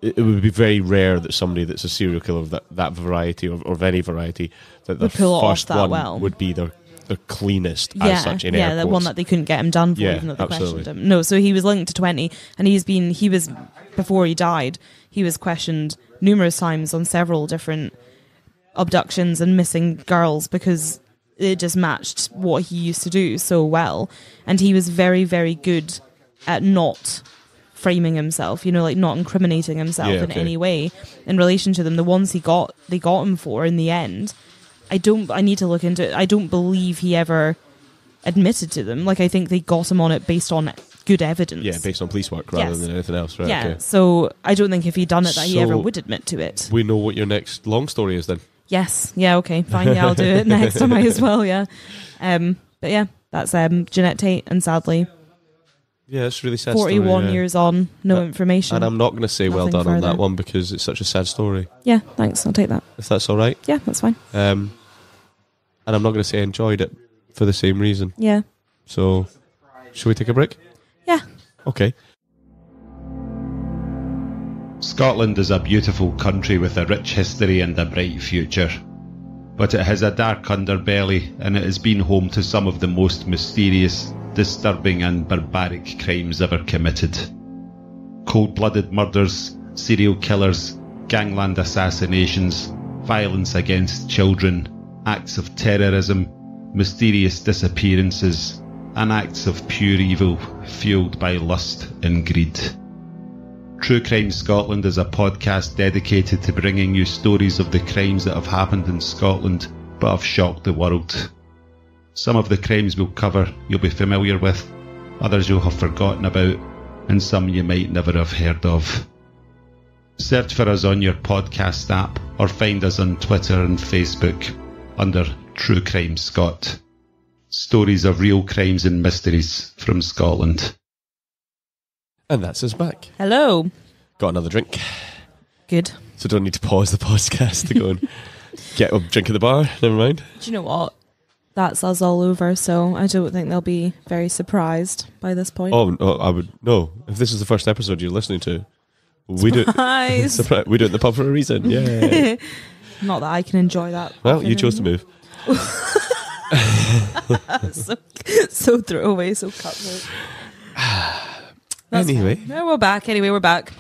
it, it would be very rare that somebody that's a serial killer of that, that variety or, or of any variety that the Would pull off first that one well. would be the the cleanest yeah, as such in yeah, air the one that they couldn't get him done for, Yeah, even though they absolutely. questioned him. No, so he was linked to 20, and he's been, he was, before he died, he was questioned numerous times on several different abductions and missing girls because it just matched what he used to do so well. And he was very, very good at not framing himself, you know, like not incriminating himself Yeah, in okay. any way in relation to them. The ones he got, they got him for in the end. I don't, I need to look into it. I don't believe he ever admitted to them. Like, I think they got him on it based on good evidence. yeah, based on police work rather Yes. than anything else. Right. yeah. Okay. So I don't think if he'd done it that he ever would admit to it. We know what your next long story is then. Yes. Yeah. Okay. Fine. Yeah, I'll do it next. I as [LAUGHS] well. Yeah. Um. But yeah, that's um Genette Tate, and sadly, Yeah, it's really sad. story, forty-one yeah. years on, no Uh, information. And I'm not going to say well done on that one because it's such a sad story. yeah. Thanks. I'll take that. If that's all right. Yeah. That's fine. Um, and I'm not going to say I enjoyed it for the same reason. Yeah. So, should we take a break? Yeah. Okay. Scotland is a beautiful country with a rich history and a bright future. But it has a dark underbelly and it has been home to some of the most mysterious, disturbing, and barbaric crimes ever committed. Cold blooded murders, serial killers, gangland assassinations, violence against children, acts of terrorism, mysterious disappearances, and acts of pure evil fueled by lust and greed. True Crime Scotland is a podcast dedicated to bringing you stories of the crimes that have happened in Scotland but have shocked the world. Some of the crimes we'll cover you'll be familiar with, others you'll have forgotten about, and some you might never have heard of. Search for us on your podcast app or find us on Twitter and Facebook under True Crime Scot. Stories of real crimes and mysteries from Scotland. And that's us back. Hello. Got another drink. Good. So don't need to pause the podcast to go and [LAUGHS] get a drink at the bar. Never mind. Do you know what? That's us all over, so I don't think they'll be very surprised by this point. Oh, no, I would no. If this is the first episode you're listening to, we do Surprise. [LAUGHS] surprise. We do it in the pub for a reason. [LAUGHS] Yeah. Not that I can enjoy that. well, you chose to move. [LAUGHS] so, so throwaway, so cutthroat. [SIGHS] That's Anyway. fine. No, we're back. Anyway, we're back.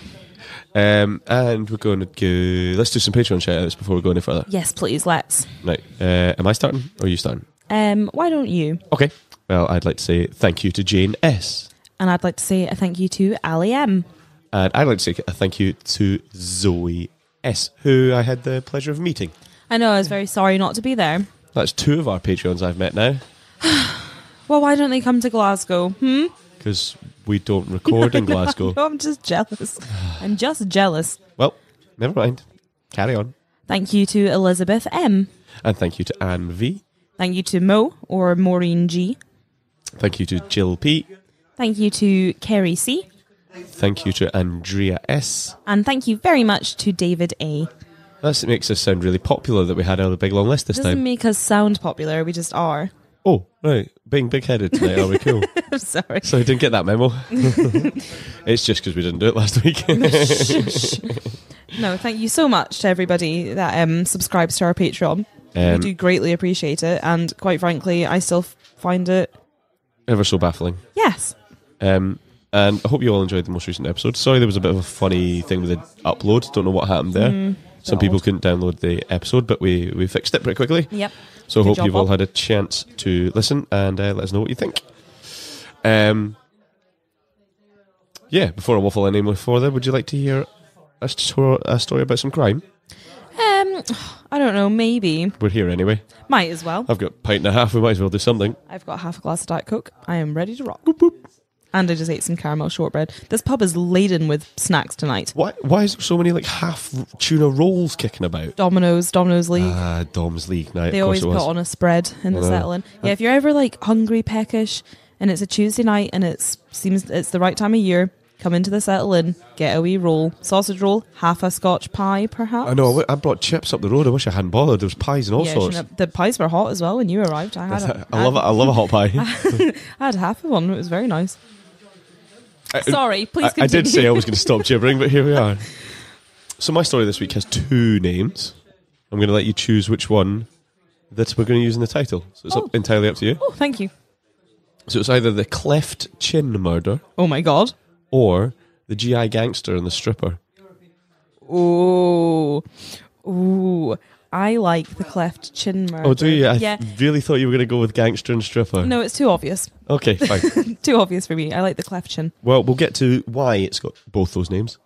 Um, and we're going to go. Let's do some Patreon shout outs before we go any further. Yes, please, let's. Right. Uh, am I starting or are you starting? Um, why don't you? Okay. Well, I'd like to say thank you to Jane S. And I'd like to say a thank you to Ali M. And I'd like to say a thank you to Zoe S, who I had the pleasure of meeting. I know I was very sorry not to be there. That's two of our Patreons I've met now [SIGHS] Well, why don't they come to Glasgow? Hmm? because we don't record in [LAUGHS] Glasgow. No, I'm just jealous. I'm just jealous. Well, never mind. Carry on. Thank you to Elizabeth M. And thank you to Anne V. Thank you to Mo or Maureen G. Thank you to Jill P. Thank you to Kerry C. Thank you to Andrea S. And thank you very much to David A. That makes us sound really popular that we had a big long list this Doesn't time. make us sound popular, we just are. Oh, right. Being big headed tonight, are we cool? [LAUGHS] I'm sorry. so I didn't get that memo. [LAUGHS] it's just because we didn't do it last week. [LAUGHS] No, thank you so much to everybody that um, subscribes to our Patreon. we um, do greatly appreciate it. And quite frankly, I still f- find it, ever so baffling. yes. Um, and I hope you all enjoyed the most recent episode. Sorry, there was a bit of a funny thing with the upload. Don't know what happened there. Mm, Some people couldn't download the episode, but we, we fixed it pretty quickly. Yep. So I hope you've all had a chance to listen and uh, let us know what you think. Um, yeah, before I waffle any more further, would you like to hear a, sto- a story about some crime? Um, I don't know, maybe. We're here anyway. Might as well. I've got a pint and a half. We might as well do something. I've got half a glass of Diet Coke. I am ready to rock. And I just ate some caramel shortbread. This pub is laden with snacks tonight. Why? Why is there so many like half tuna rolls kicking about? Domino's, Domino's League. Ah, Dom's League night. they always put on a spread in the settling. Yeah, if you're ever like hungry, peckish, and it's a Tuesday night and it seems it's the right time of year, come into the settle-in, get a wee roll, sausage roll, half a Scotch pie, perhaps. I know. I brought chips up the road. I wish I hadn't bothered. There was pies and all yeah, sorts. shouldn't the pies were hot as well when you arrived. I had, [LAUGHS] a, I love it. I love a hot pie. [LAUGHS] I had half of one. It was very nice. Sorry, please I, I did say I was going to stop gibbering, but here we are. [LAUGHS] So my story this week has two names. I'm going to let you choose which one that we're going to use in the title. So it's Oh. up, entirely up to you. Oh, thank you. So it's either the cleft chin murder Oh my god. or the GI gangster and the stripper. Oh. Ooh. I like the cleft chin murder. Oh, do you? I yeah. really thought you were going to go with gangster and stripper. No, it's too obvious. Okay, [LAUGHS] fine. Too obvious for me. I like the cleft chin. well, we'll get to why it's got both those names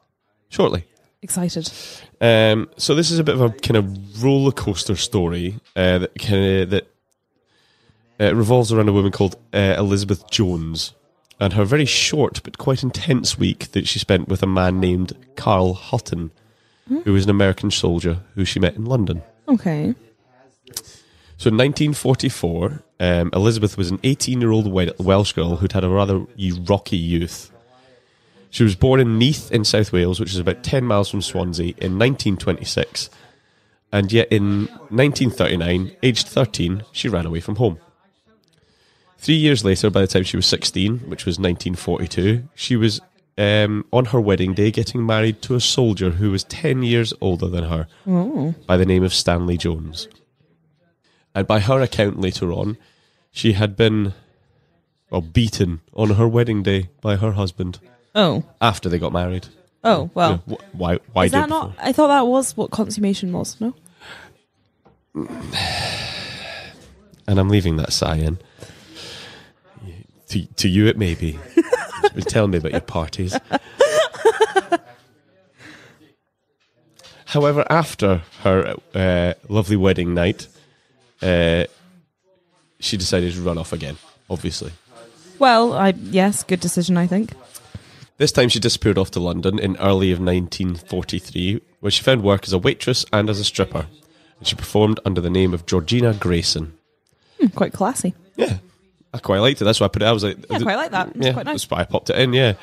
shortly. Excited. Um, so this is a bit of a kind of roller coaster story uh, that kind of that uh, revolves around a woman called uh, Elizabeth Jones and her very short but quite intense week that she spent with a man named Carl Hulten, who was an American soldier who she met in London. Okay. So in 1944, um, Elizabeth was an 18 year old Welsh girl who'd had a rather rocky youth. She was born in Neath in South Wales, which is about 10 miles from Swansea, in 1926. And yet in 1939, aged 13, she ran away from home. Three years later, by the time she was 16, which was 1942, she was um, on her wedding day getting married to a soldier who was 10 years older than her Oh. by the name of Stanley Jones. And by her account later on, she had been well, beaten on her wedding day by her husband Oh. after they got married. Oh, well. Yeah, wh- why? Why Is that not? before? I thought that was what consummation was, no? And I'm leaving that sigh in. To, to you, it may be. [LAUGHS] [LAUGHS] Tell me about your parties. However, after her uh, lovely wedding night, uh, she decided to run off again, obviously. Well, I yes, good decision, I think. This time she disappeared off to London in early of 1943, where she found work as a waitress and as a stripper. And she performed under the name of Georgina Grayson. Hmm, quite classy. Yeah, I quite liked it. That's why I put it. I was like, Yeah, I quite like that. It's yeah, quite nice. that's why I popped it in. Yeah,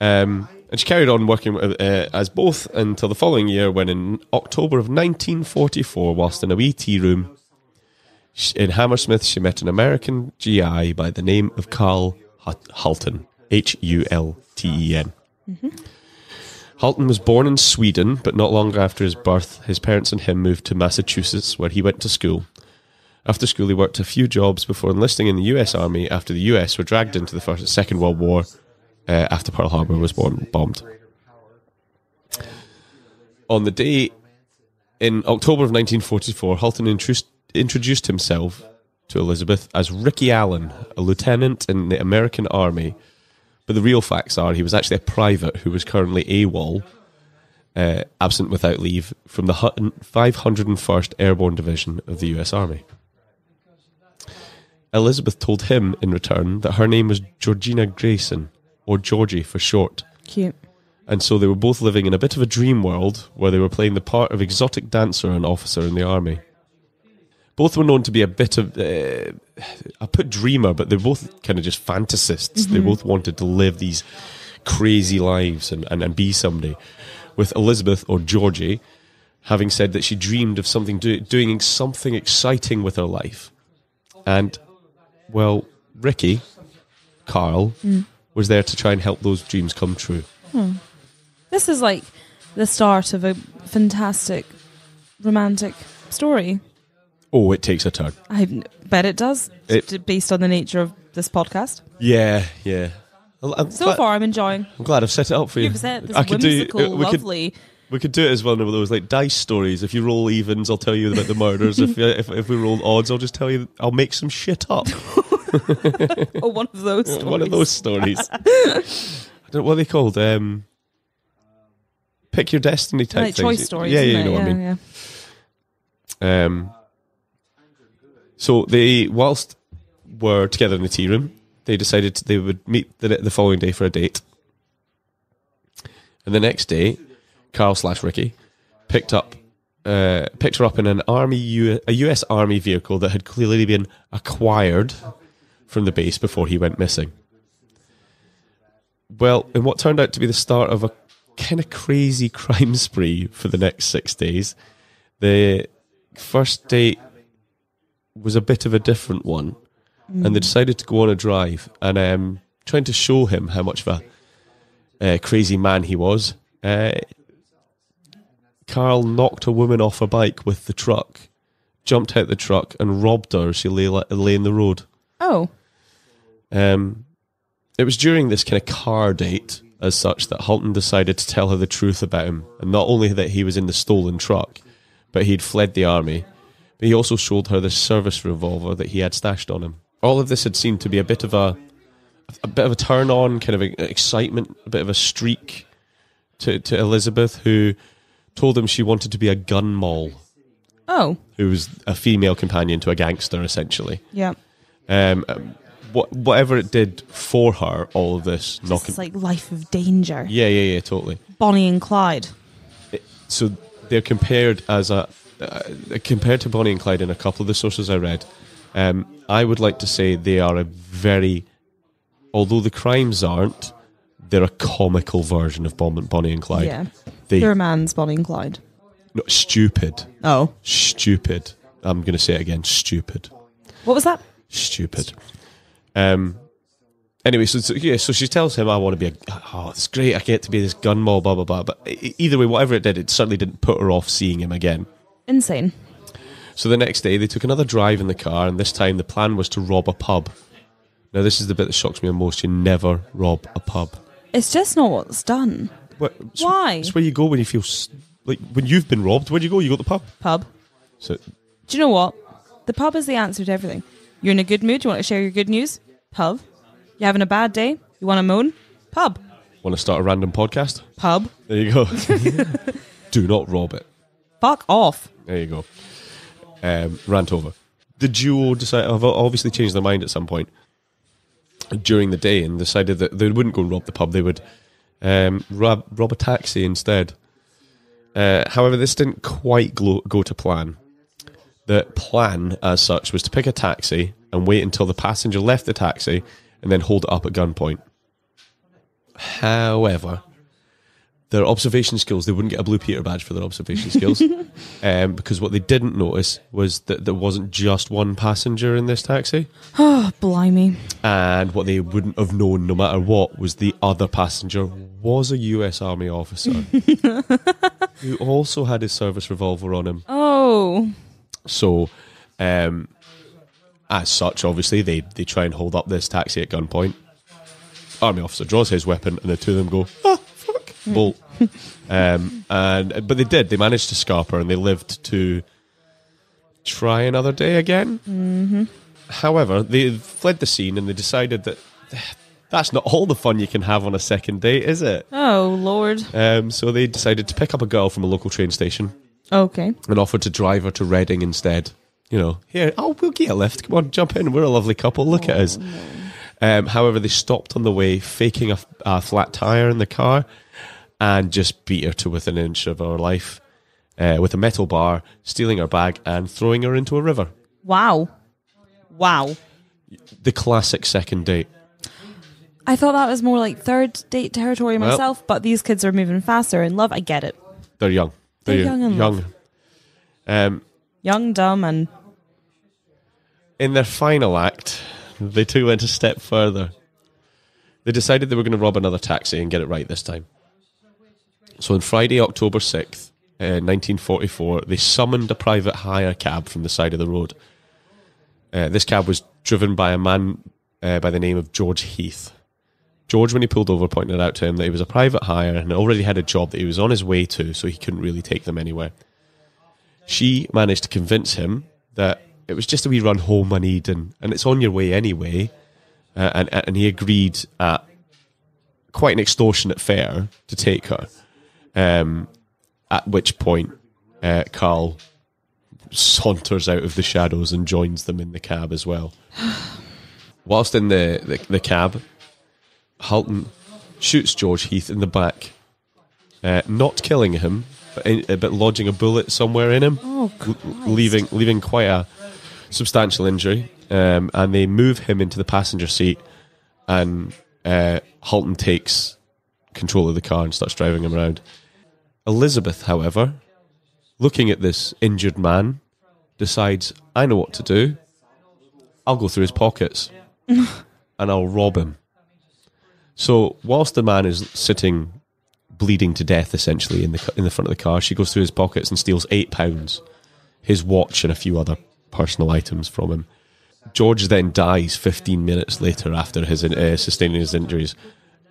um, and she carried on working with, uh, as both until the following year, when in October of 1944, whilst in a wee tea room in Hammersmith, she met an American GI by the name of Carl Hulten, H U L T E N. Hulten was born in Sweden, but not long after his birth, his parents and him moved to Massachusetts, where he went to school. After school, he worked a few jobs before enlisting in the U.S. Army after the U.S. were dragged into the First, Second World War uh, after Pearl Harbor was bomb- bombed. On the day in October of 1944, Hulten introduced, introduced himself to Elizabeth as Ricky Allen, a lieutenant in the American Army. But the real facts are he was actually a private who was currently AWOL, uh, absent without leave, from the 501st Airborne Division of the U.S. Army. Elizabeth told him in return that her name was Georgina Grayson, or Georgie for short. Cute. And so they were both living in a bit of a dream world where they were playing the part of exotic dancer and officer in the army. Both were known to be a bit of, uh, I put dreamer, but they're both kind of just fantasists. They both wanted to live these crazy lives and, and, and be somebody. With Elizabeth or Georgie having said that she dreamed of something do, doing something exciting with her life. And, well, Ricky, Carl, was there to try and help those dreams come true. This is like the start of a fantastic romantic story. Oh, it takes a turn. I bet it does, It- based on the nature of this podcast. Yeah, yeah. I'm So glad, far, I'm enjoying. I'm glad I've set it up for you. You've said this I could do. whimsical, uh, we could lovely. We could do it as one of those like dice stories. If you roll evens, I'll tell you about the murders. if, uh, if if we roll odds, I'll just tell you. I'll make some shit up. [LAUGHS] oh, [LAUGHS] one of those. Stories. one of those stories. [LAUGHS] I don't. What are they called? Um, pick your destiny type like things. choice stories. Yeah, yeah, you know what I mean. yeah. Um, so they, whilst were together in the tea room, they decided they would meet the, the following day for a date. And the next day, Carl slash Ricky picked up, uh, picked her up in an army, U- a U.S. Army vehicle that had clearly been acquired from the base before he went missing. Well, in what turned out to be the start of a kind of crazy [LAUGHS] crime spree for the next six days, the first date was a bit of a different one, and they decided to go on a drive and um, trying to show him how much of a uh, crazy man he was. Uh, Carl knocked a woman off a bike with the truck, jumped out the truck, and robbed her as she lay, lay in the road. Oh, Um, it was during this kind of car date, as such, that Hulten decided to tell her the truth about him, and not only that he was in the stolen truck, but he'd fled the army. But he also showed her the service revolver that he had stashed on him. All of this had seemed to be a bit of a, a bit of a turn on, kind of a, excitement, a bit of a streak to to Elizabeth, who told him she wanted to be a gun moll, oh, who was a female companion to a gangster, essentially. yeah. Um, um, what, whatever it did for her, all of this This knocking. is like life of danger. yeah, yeah, yeah, totally. Bonnie and Clyde. So they're compared as a uh, compared to Bonnie and Clyde in a couple of the sources I read. Um, I would like to say they are a very, although the crimes aren't, they're a comical version of Bon- Bonnie and Clyde. Yeah, they're a man's Bonnie and Clyde. no, stupid, Oh. stupid. I'm going to say it again. Stupid. What was that? stupid. Um, Anyway, so, so yeah, so she tells him, "I want to be a. Oh, it's great. I get to be this gun mob, blah blah blah." But e- either way, whatever it did, it certainly didn't put her off seeing him again. Insane. So the next day, they took another drive in the car, and this time the plan was to rob a pub. Now, this is the bit that shocks me the most. You never rob a pub. It's just not what's done. What, it's- Why? It's where you go when you feel s- like when you've been robbed. Where do you go? You go to the pub. Pub. So Do you know what? The pub is the answer to everything. You're in a good mood. You want to share your good news? Pub. You're having a bad day. You want to moan? Pub. want to start a random podcast? Pub. There you go. [LAUGHS] Do not rob it. Fuck off. There you go. Um, rant over. The duo decided, have obviously changed their mind at some point during the day and decided that they wouldn't go and rob the pub. They would um, rob, rob a taxi instead. Uh, however, this didn't quite glo- go to plan. The plan, as such, was to pick a taxi and wait until the passenger left the taxi and then hold it up at gunpoint. However, their observation skills, they wouldn't get a Blue Peter badge for their observation skills. [LAUGHS] um, because what they didn't notice was that there wasn't just one passenger in this taxi. Oh, blimey. And what they wouldn't have known, no matter what, was the other passenger was a US Army officer [LAUGHS] who also had his service revolver on him. Oh. So, um, as such, obviously, they, they try and hold up this taxi at gunpoint. Army officer draws his weapon, and the two of them go, ah, fuck, bolt. Um, and but they did. They managed to scarp her, and they lived to try another day again. Mm-hmm. However, they fled the scene, and they decided that that's not all the fun you can have on a second date, is it? Oh, Lord. Um, so they decided to pick up a girl from a local train station Okay. and offered to drive her to Reading instead. You know, here, oh, we'll get a lift. Come on, jump in. We're a lovely couple. Look at us. Um, however, they stopped on the way, faking a, a flat tire in the car, and just beat her to within an inch of her life uh, with a metal bar, stealing her bag and throwing her into a river. Wow. Wow. The classic second date. I thought that was more like third date territory Well- myself, but these kids are moving faster in love. I get it. They're young. They're young love. young. Um, Young, dumb, and in their final act, they two went a step further. They decided they were going to rob another taxi and get it right this time. So on Friday, October 6th, uh, 1944, they summoned a private hire cab from the side of the road. Uh, this cab was driven by a man uh, by the name of George Heath. George, when he pulled over, pointed out to him that he was a private hire and already had a job that he was on his way to, so he couldn't really take them anywhere. She managed to convince him that it was just a wee run home on Eden, and it's on your way anyway. Uh, and and he agreed at quite an extortionate fare to take her. Um, at which point, uh, Carl saunters out of the shadows and joins them in the cab as well. [GASPS] Whilst in the, the, the cab, Hulten shoots George Heath in the back, uh, not killing him, but, in, uh, but lodging a bullet somewhere in him, oh, l- leaving leaving quite a substantial injury. Um, and they move him into the passenger seat, and uh, Hulten takes control of the car and starts driving him around. Elizabeth, however, looking at this injured man, decides, I know what to do. I'll go through his pockets [LAUGHS] and I'll rob him. So, whilst the man is sitting bleeding to death essentially in the in the front of the car, she goes through his pockets and steals eight pounds, his watch, and a few other personal items from him. George then dies 15 minutes later after his uh, sustaining his injuries,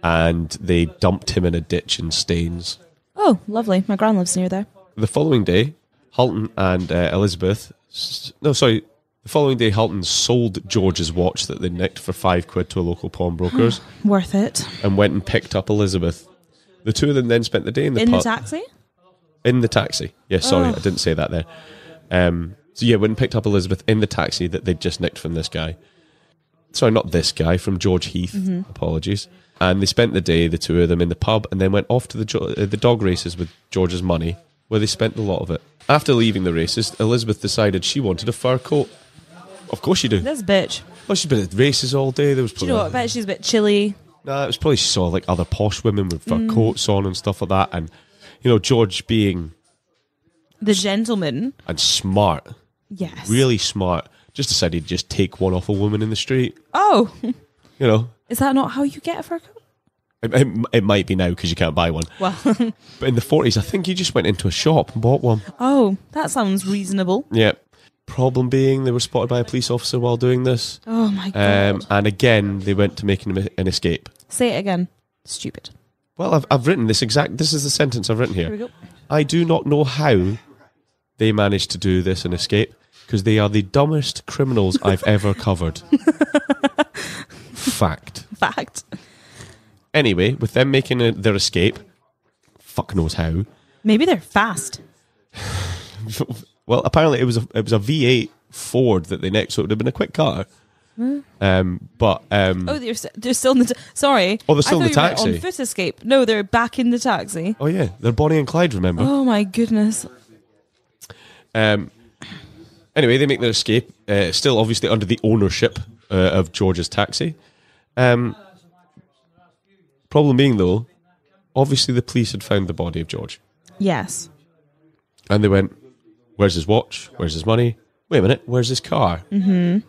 and they dumped him in a ditch in Staines. Oh, lovely. My gran lives near there. The following day, Hulten and uh, Elizabeth. No, sorry, the following day, Hulten sold George's watch that they nicked for five quid to a local pawnbroker's [GASPS] Worth it. and went and picked up Elizabeth. The two of them then spent the day in the In the pub. taxi? in the taxi. Yeah, sorry, Oh. I didn't say that there. Um, so yeah, went and picked up Elizabeth in the taxi that they'd just nicked from this guy. Sorry, not this guy, from George Heath. Apologies. And they spent the day, the two of them, in the pub, and then went off to the jo- uh, the dog races with George's money, where they spent a lot of it. After leaving the races, Elizabeth decided she wanted a fur coat. Of course she do. This bitch. Well, she's been at races all day. There was Do you know what? I bet she's a bit chilly. Nah, it was probably she saw like other posh women with fur coats on and stuff like that, and you know George being The gentleman. and smart, Yes. really smart, just decided to just take one off a woman in the street. Oh, You know, Is that not how you get a fur coat? It, it, it might be now because you can't buy one. Well, [LAUGHS] But in the 40s, I think you just went into a shop and bought one. oh, that sounds reasonable. Yeah. Problem being, they were spotted by a police officer while doing this. Oh my god. Um, and again, they went to make an, an escape. Say it again. Stupid. Well, I've, I've written this exact. This is the sentence I've written Here here we go. I do not know how they managed to do this and escape because they are the dumbest criminals I've ever covered. [LAUGHS] Fact. Fact. Anyway, with them making a, their escape, fuck knows how. Maybe they're fast. [SIGHS] Well, apparently it was a it was a V8 Ford that they next, so it would have been a quick car. Um, but um, Oh, they're, they're still in the. T- Sorry. Oh, they're still in the thought you meant taxi. On foot escape. No, they're back in the taxi. oh yeah, they're Bonnie and Clyde. Remember? Oh my goodness. Um, anyway, they make their escape, uh, still obviously under the ownership uh, of George's taxi. Um, problem being, though, obviously the police had found the body of George. Yes. And they went, Where's his watch? Where's his money? Wait a minute, where's his car? Mm-hmm.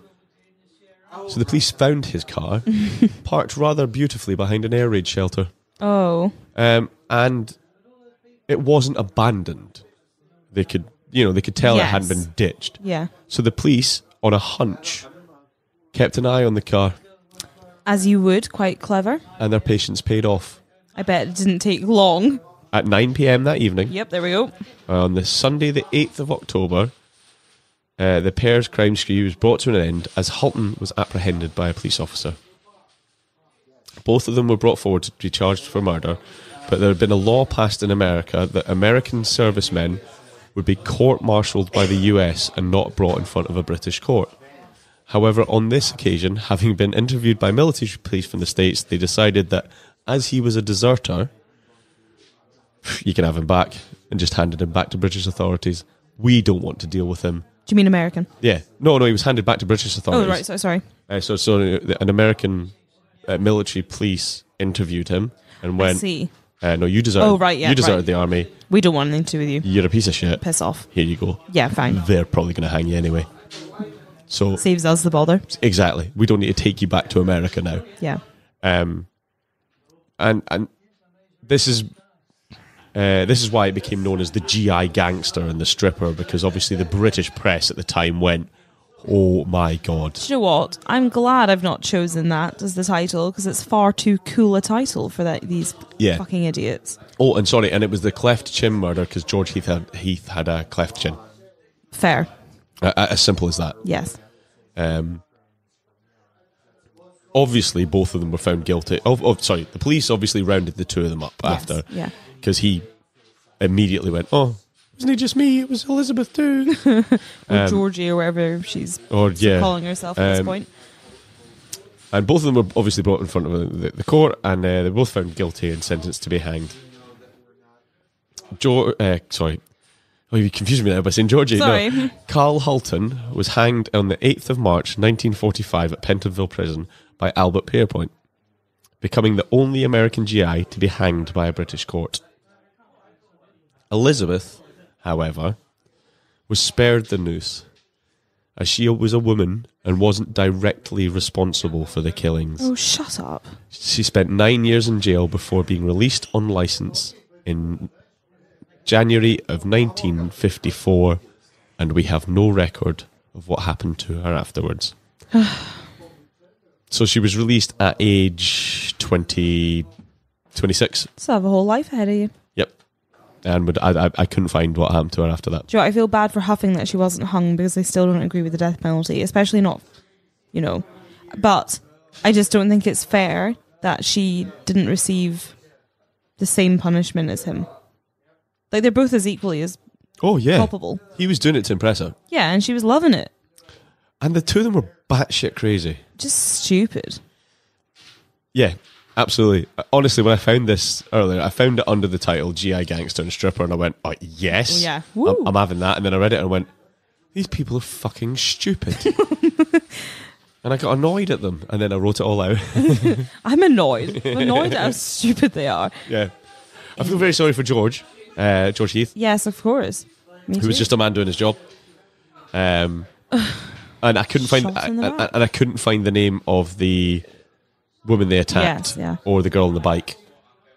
So the police found his car, [LAUGHS] parked rather beautifully behind an air raid shelter. Oh. Um, and it wasn't abandoned. They could, you know, they could tell it hadn't been ditched. Yeah. So the police, on a hunch, kept an eye on the car, As you would. Quite clever. and their patience paid off. I bet it didn't take long. At 9 p.m. that evening, Yep, there we go. on the Sunday, the 8th of October, uh, the pair's crime spree was brought to an end as Hulten was apprehended by a police officer. Both of them were brought forward to be charged for murder, but there had been a law passed in America that American servicemen would be court martialed by the US and not brought in front of a British court. However, on this occasion, having been interviewed by military police from the States, they decided that as he was a deserter, you can have him back and just handed him back to British authorities. We don't want to deal with him. Do you mean American? Yeah, no, no, he was handed back to British authorities. Oh, right. So, sorry. Uh, so, so an American uh, military police interviewed him and went. I see. uh, "No, you deserted. Oh, right, yeah, you deserted right. the army. We don't want anything to do with you. You're a piece of shit. Piss off. Here you go. Yeah, fine. They're probably going to hang you anyway. So Saves us the bother. exactly, we don't need to take you back to America now. Yeah. Um, and and this is uh, this is why it became known as the GI gangster and the stripper because obviously the British press at the time went, "Oh my god." Do you know what? I'm glad I've not chosen that as the title because it's far too cool a title for that, these Yeah. fucking idiots. Oh, and sorry, and it was the cleft chin murder because George Heath had, Heath had a cleft chin. Fair. Uh, as simple as that. Yes. Um, obviously, both of them were found guilty. Of, of sorry, the police obviously rounded the two of them up Yes, after yeah. because he immediately went, "Oh, wasn't it just me? It was Elizabeth too." [LAUGHS] Or Um, Georgie or wherever she's or yeah, calling herself at this Um, point. and both of them were obviously brought in front of the, the court, and uh, they were both found guilty and sentenced to be hanged. George, uh, sorry, oh, you confused me there by saying Georgie. Sorry. No, [LAUGHS] Carl Hulten was hanged on the eighth of March, 1945, at Pentonville Prison by Albert Pierrepoint, becoming the only American GI to be hanged by a British court. Elizabeth, however, was spared the noose, as she was a woman and wasn't directly responsible for the killings. Oh, shut up. She spent nine years in jail before being released on license in January of 1954, and we have no record of what happened to her afterwards. [SIGHS] so she was released at age 20, 26. Still have a whole life ahead of you. Yep. And would, I, I, I couldn't find what happened to her after that. Do you know? I feel bad for huffing that she wasn't hung because I still don't agree with the death penalty, especially not, you know. But I just don't think it's fair that she didn't receive the same punishment as him. Like they're both as equally as Oh, yeah. culpable. He was doing it to impress her. Yeah, and she was loving it. And the two of them were batshit crazy. Just stupid. Yeah, absolutely. Honestly, when I found this earlier, I found it under the title GI Gangster and Stripper, and I went, oh, yes. Oh, yeah. I'm, I'm having that. And then I read it and went, these people are fucking stupid. [LAUGHS] and I got annoyed at them. And then I wrote it all out. [LAUGHS] I'm annoyed. I'm [LAUGHS] annoyed at how stupid they are. yeah. I feel very sorry for George, uh, George Heath, Yes, of course. Me who was too. just a man doing his job. Um, [SIGHS] and I couldn't find, Shot I, in the I- back. and I couldn't find the name of the woman they attacked, Yes, yeah. or the girl on the bike.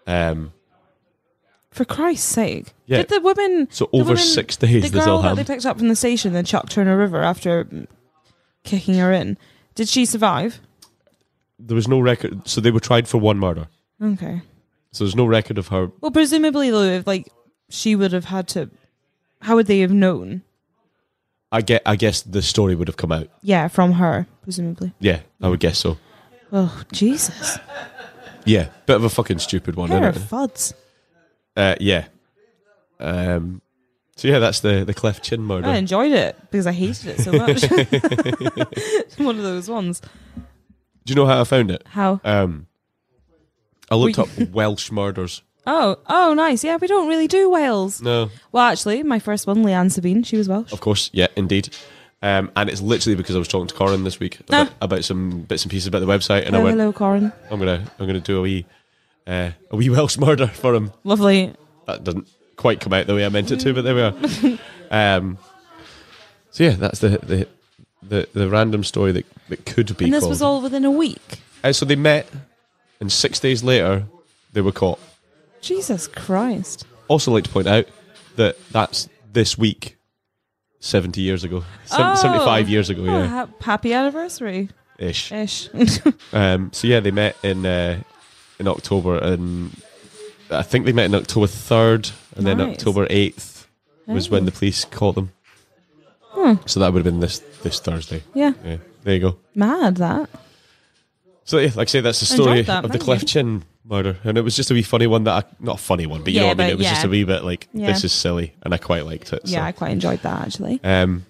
Um, For Christ's sake. Yeah. Did the women. so the over woman- six days, The this girl that they happened. picked up from the station and chucked her in a river after mm, kicking her in. Did she survive? There was no record, so they were tried for one murder. Okay. So there's no record of her. Well, presumably, though, if, like, she would have had to. How would they have known? I get. I guess the story would have come out. Yeah, from her, presumably. Yeah, I would guess so. Oh, Jesus. Yeah, bit of a fucking stupid one, Pair isn't it? fuds. Uh, yeah. Um. So yeah, that's the the cleft chin murder. I enjoyed it because I hated it so much. [LAUGHS] [LAUGHS] One of those ones. Do you know how I found it? How? Um, I looked up Welsh murders. Oh, oh, nice. Yeah, we don't really do Wales. No, Well, actually, my first one, Leanne Sabine, she was Welsh. of course, yeah, indeed. Um, and it's literally because I was talking to Corin this week Ah. about, about some bits and pieces about the website, and I went, hello, Corin. I'm gonna, I'm gonna do a wee, uh, a wee [LAUGHS] Welsh murder for him. Lovely. That doesn't quite come out the way I meant it to, but there we are. [LAUGHS] um, so yeah, that's the the the, the random story that, that could be. And this called. was all within a week. Uh, so they met, and six days later, they were caught. Jesus Christ. Also, like to point out that that's this week, seventy years ago, Sev- Oh. seventy-five years ago, Oh, yeah, ha- happy anniversary ish. ish. [LAUGHS] Um, so yeah, they met in uh, in October, and I think they met in October third, and then October eighth was when the police caught them. Hmm. So that would have been this this Thursday. yeah, Yeah, there you go. mad that. So yeah, like I say, that's the story that, of the cleft chin murder, and it was just a wee funny one that I, not a funny one, but you Yeah, know what I mean. It was just a wee bit like Yeah. this is silly, and I quite liked it. Yeah, so. I quite enjoyed that actually. Um,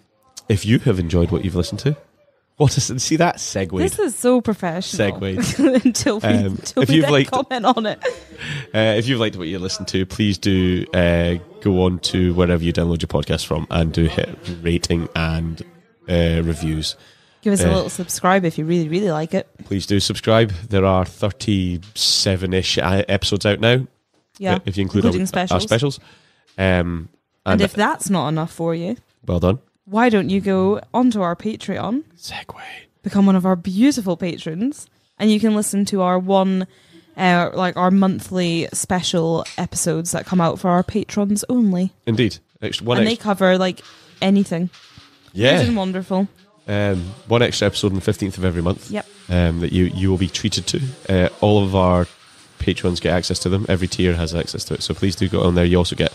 if you have enjoyed what you've listened to, what is see that segued? This is so professional. Segued. [LAUGHS] until we, Um, until if we you've liked- comment on it. Uh, if you've liked what you listened to, please do uh, go on to wherever you download your podcast from and do hit rating and uh, reviews. Give us a little subscribe if you really, really like it. Please do subscribe. There are 37-ish uh, episodes out now, Yeah, if you include our, specials. our specials. Um, and and if that's not enough for you, well done. why don't you go onto our Patreon, Segway. become one of our beautiful patrons, and you can listen to our one, uh, like our monthly special episodes that come out for our patrons only, Indeed. Extra, one and they cover like anything. Yeah. and wonderful. Um, one extra episode on the 15th of every month. Yep. um, that you, you will be treated to. Uh, all of our patrons get access to them. Every tier has access to it. So please do go on there. You also get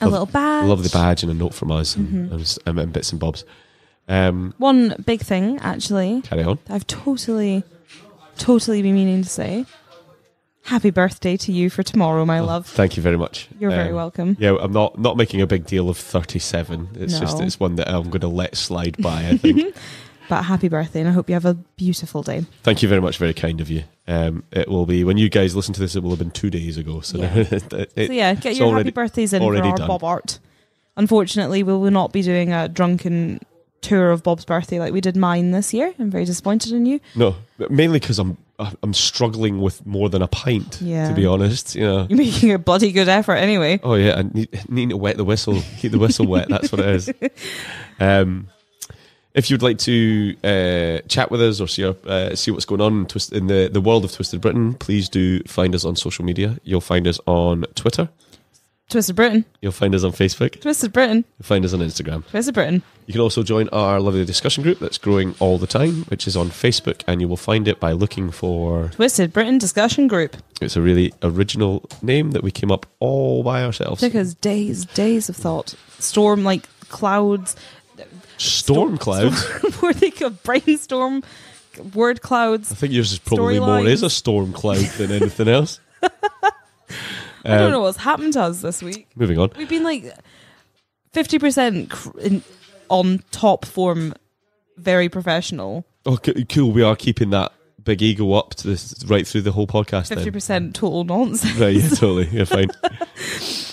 A Love- little badge. love the badge and a note from us and, Mm-hmm. and, and, and bits and bobs. Um, One big thing, actually, carry on. I've totally, totally been meaning to say. Happy birthday to you for tomorrow, my love. Thank you very much. You're very Um, welcome. Yeah, I'm not not making a big deal of 37. It's just it's one that I'm going to let slide by. I think. [LAUGHS] But happy birthday, and I hope you have a beautiful day. Thank you very much. Very kind of you. Um, it will be when you guys listen to this. It will have been two days ago. So, Yeah. [LAUGHS] it- so yeah, get your already- happy birthdays in for our done. Bob Art. Unfortunately, we will not be doing a drunken tour of Bob's birthday like we did mine this year. I'm very disappointed in you. no, mainly because I'm I'm struggling with more than a pint. Yeah. To be honest, you know. You're making a bloody good effort anyway. Oh yeah, I need, need to wet the whistle, keep the whistle wet. That's what it is. [LAUGHS] Um, if you'd like to uh, chat with us or see our, uh, see what's going on in, twist, in the, the world of Twisted Britain, please do find us on social media. You'll find us on Twitter. Twisted Britain. You'll find us on Facebook. Twisted Britain. You'll find us on Instagram. Twisted Britain. You can also join our lovely discussion group that's growing all the time, which is on Facebook, and you will find it by looking for. Twisted Britain discussion group. It's a really original name that we came up all by ourselves. Took us days, days of thought. Storm like clouds. Storm clouds. Where they could brainstorm word clouds. I think yours is probably more Storylines. is a storm cloud than anything else. [LAUGHS] I don't know what's happened to us this week. Moving on. We've been like fifty percent cr- in, on top form, very professional. Oh, c- cool. We are keeping that big ego up to this right through the whole podcast. Fifty Then. percent total nonsense. [LAUGHS] Right, yeah, [LAUGHS] totally. You're fine.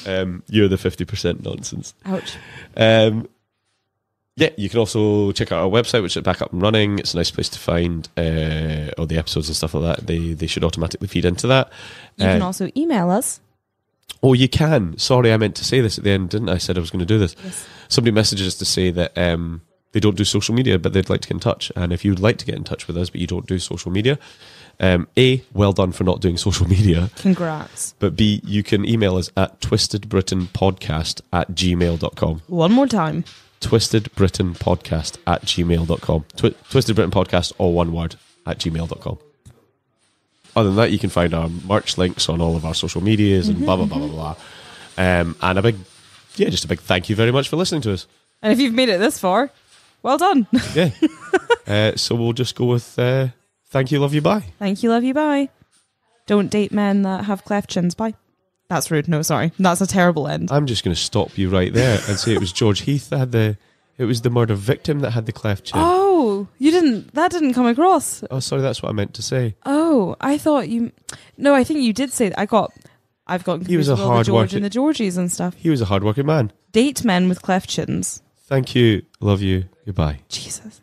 um, you're the fifty percent nonsense. Ouch. Um, yeah, you can also check out our website, which is back up and running. It's a nice place to find uh, all the episodes and stuff like that. They they should automatically feed into that. You can Uh, also email us. Oh, you can. Sorry, I meant to say this at the end, didn't I? I said I was going to do this. Yes. Somebody messages us to say that um, they don't do social media, but they'd like to get in touch. And if you'd like to get in touch with us, but you don't do social media, Um, A, well done for not doing [LAUGHS] social media. Congrats. But B, you can email us at twistedbritainpodcast at gmail.com. One more time. twistedbritainpodcast at gmail.com. Twi- Twisted Britain Podcast, all one word, at gmail.com. Other than that, you can find our merch links on all of our social medias and blah, blah, blah, blah, blah. Um, and a big, yeah, just a big thank you very much for listening to us. And if you've made it this far, well done. [LAUGHS] Yeah. uh, so we'll just go with uh, thank you, love you, bye. Thank you, love you, bye. Don't date men that have cleft chins, bye. That's rude. No, sorry. That's a terrible end. I'm just going to stop you right there and say it was George Heath that had the, it was the murder victim that had the cleft chin. Oh, you didn't, that didn't come across. oh sorry, that's what I meant to say. Oh, I thought you, no, I think you did say that. I got, I've gotten He was a with all the hard George worker- and the Georgies and stuff. He was a hardworking man. Date men with cleft chins. Thank you, love you, goodbye. Jesus.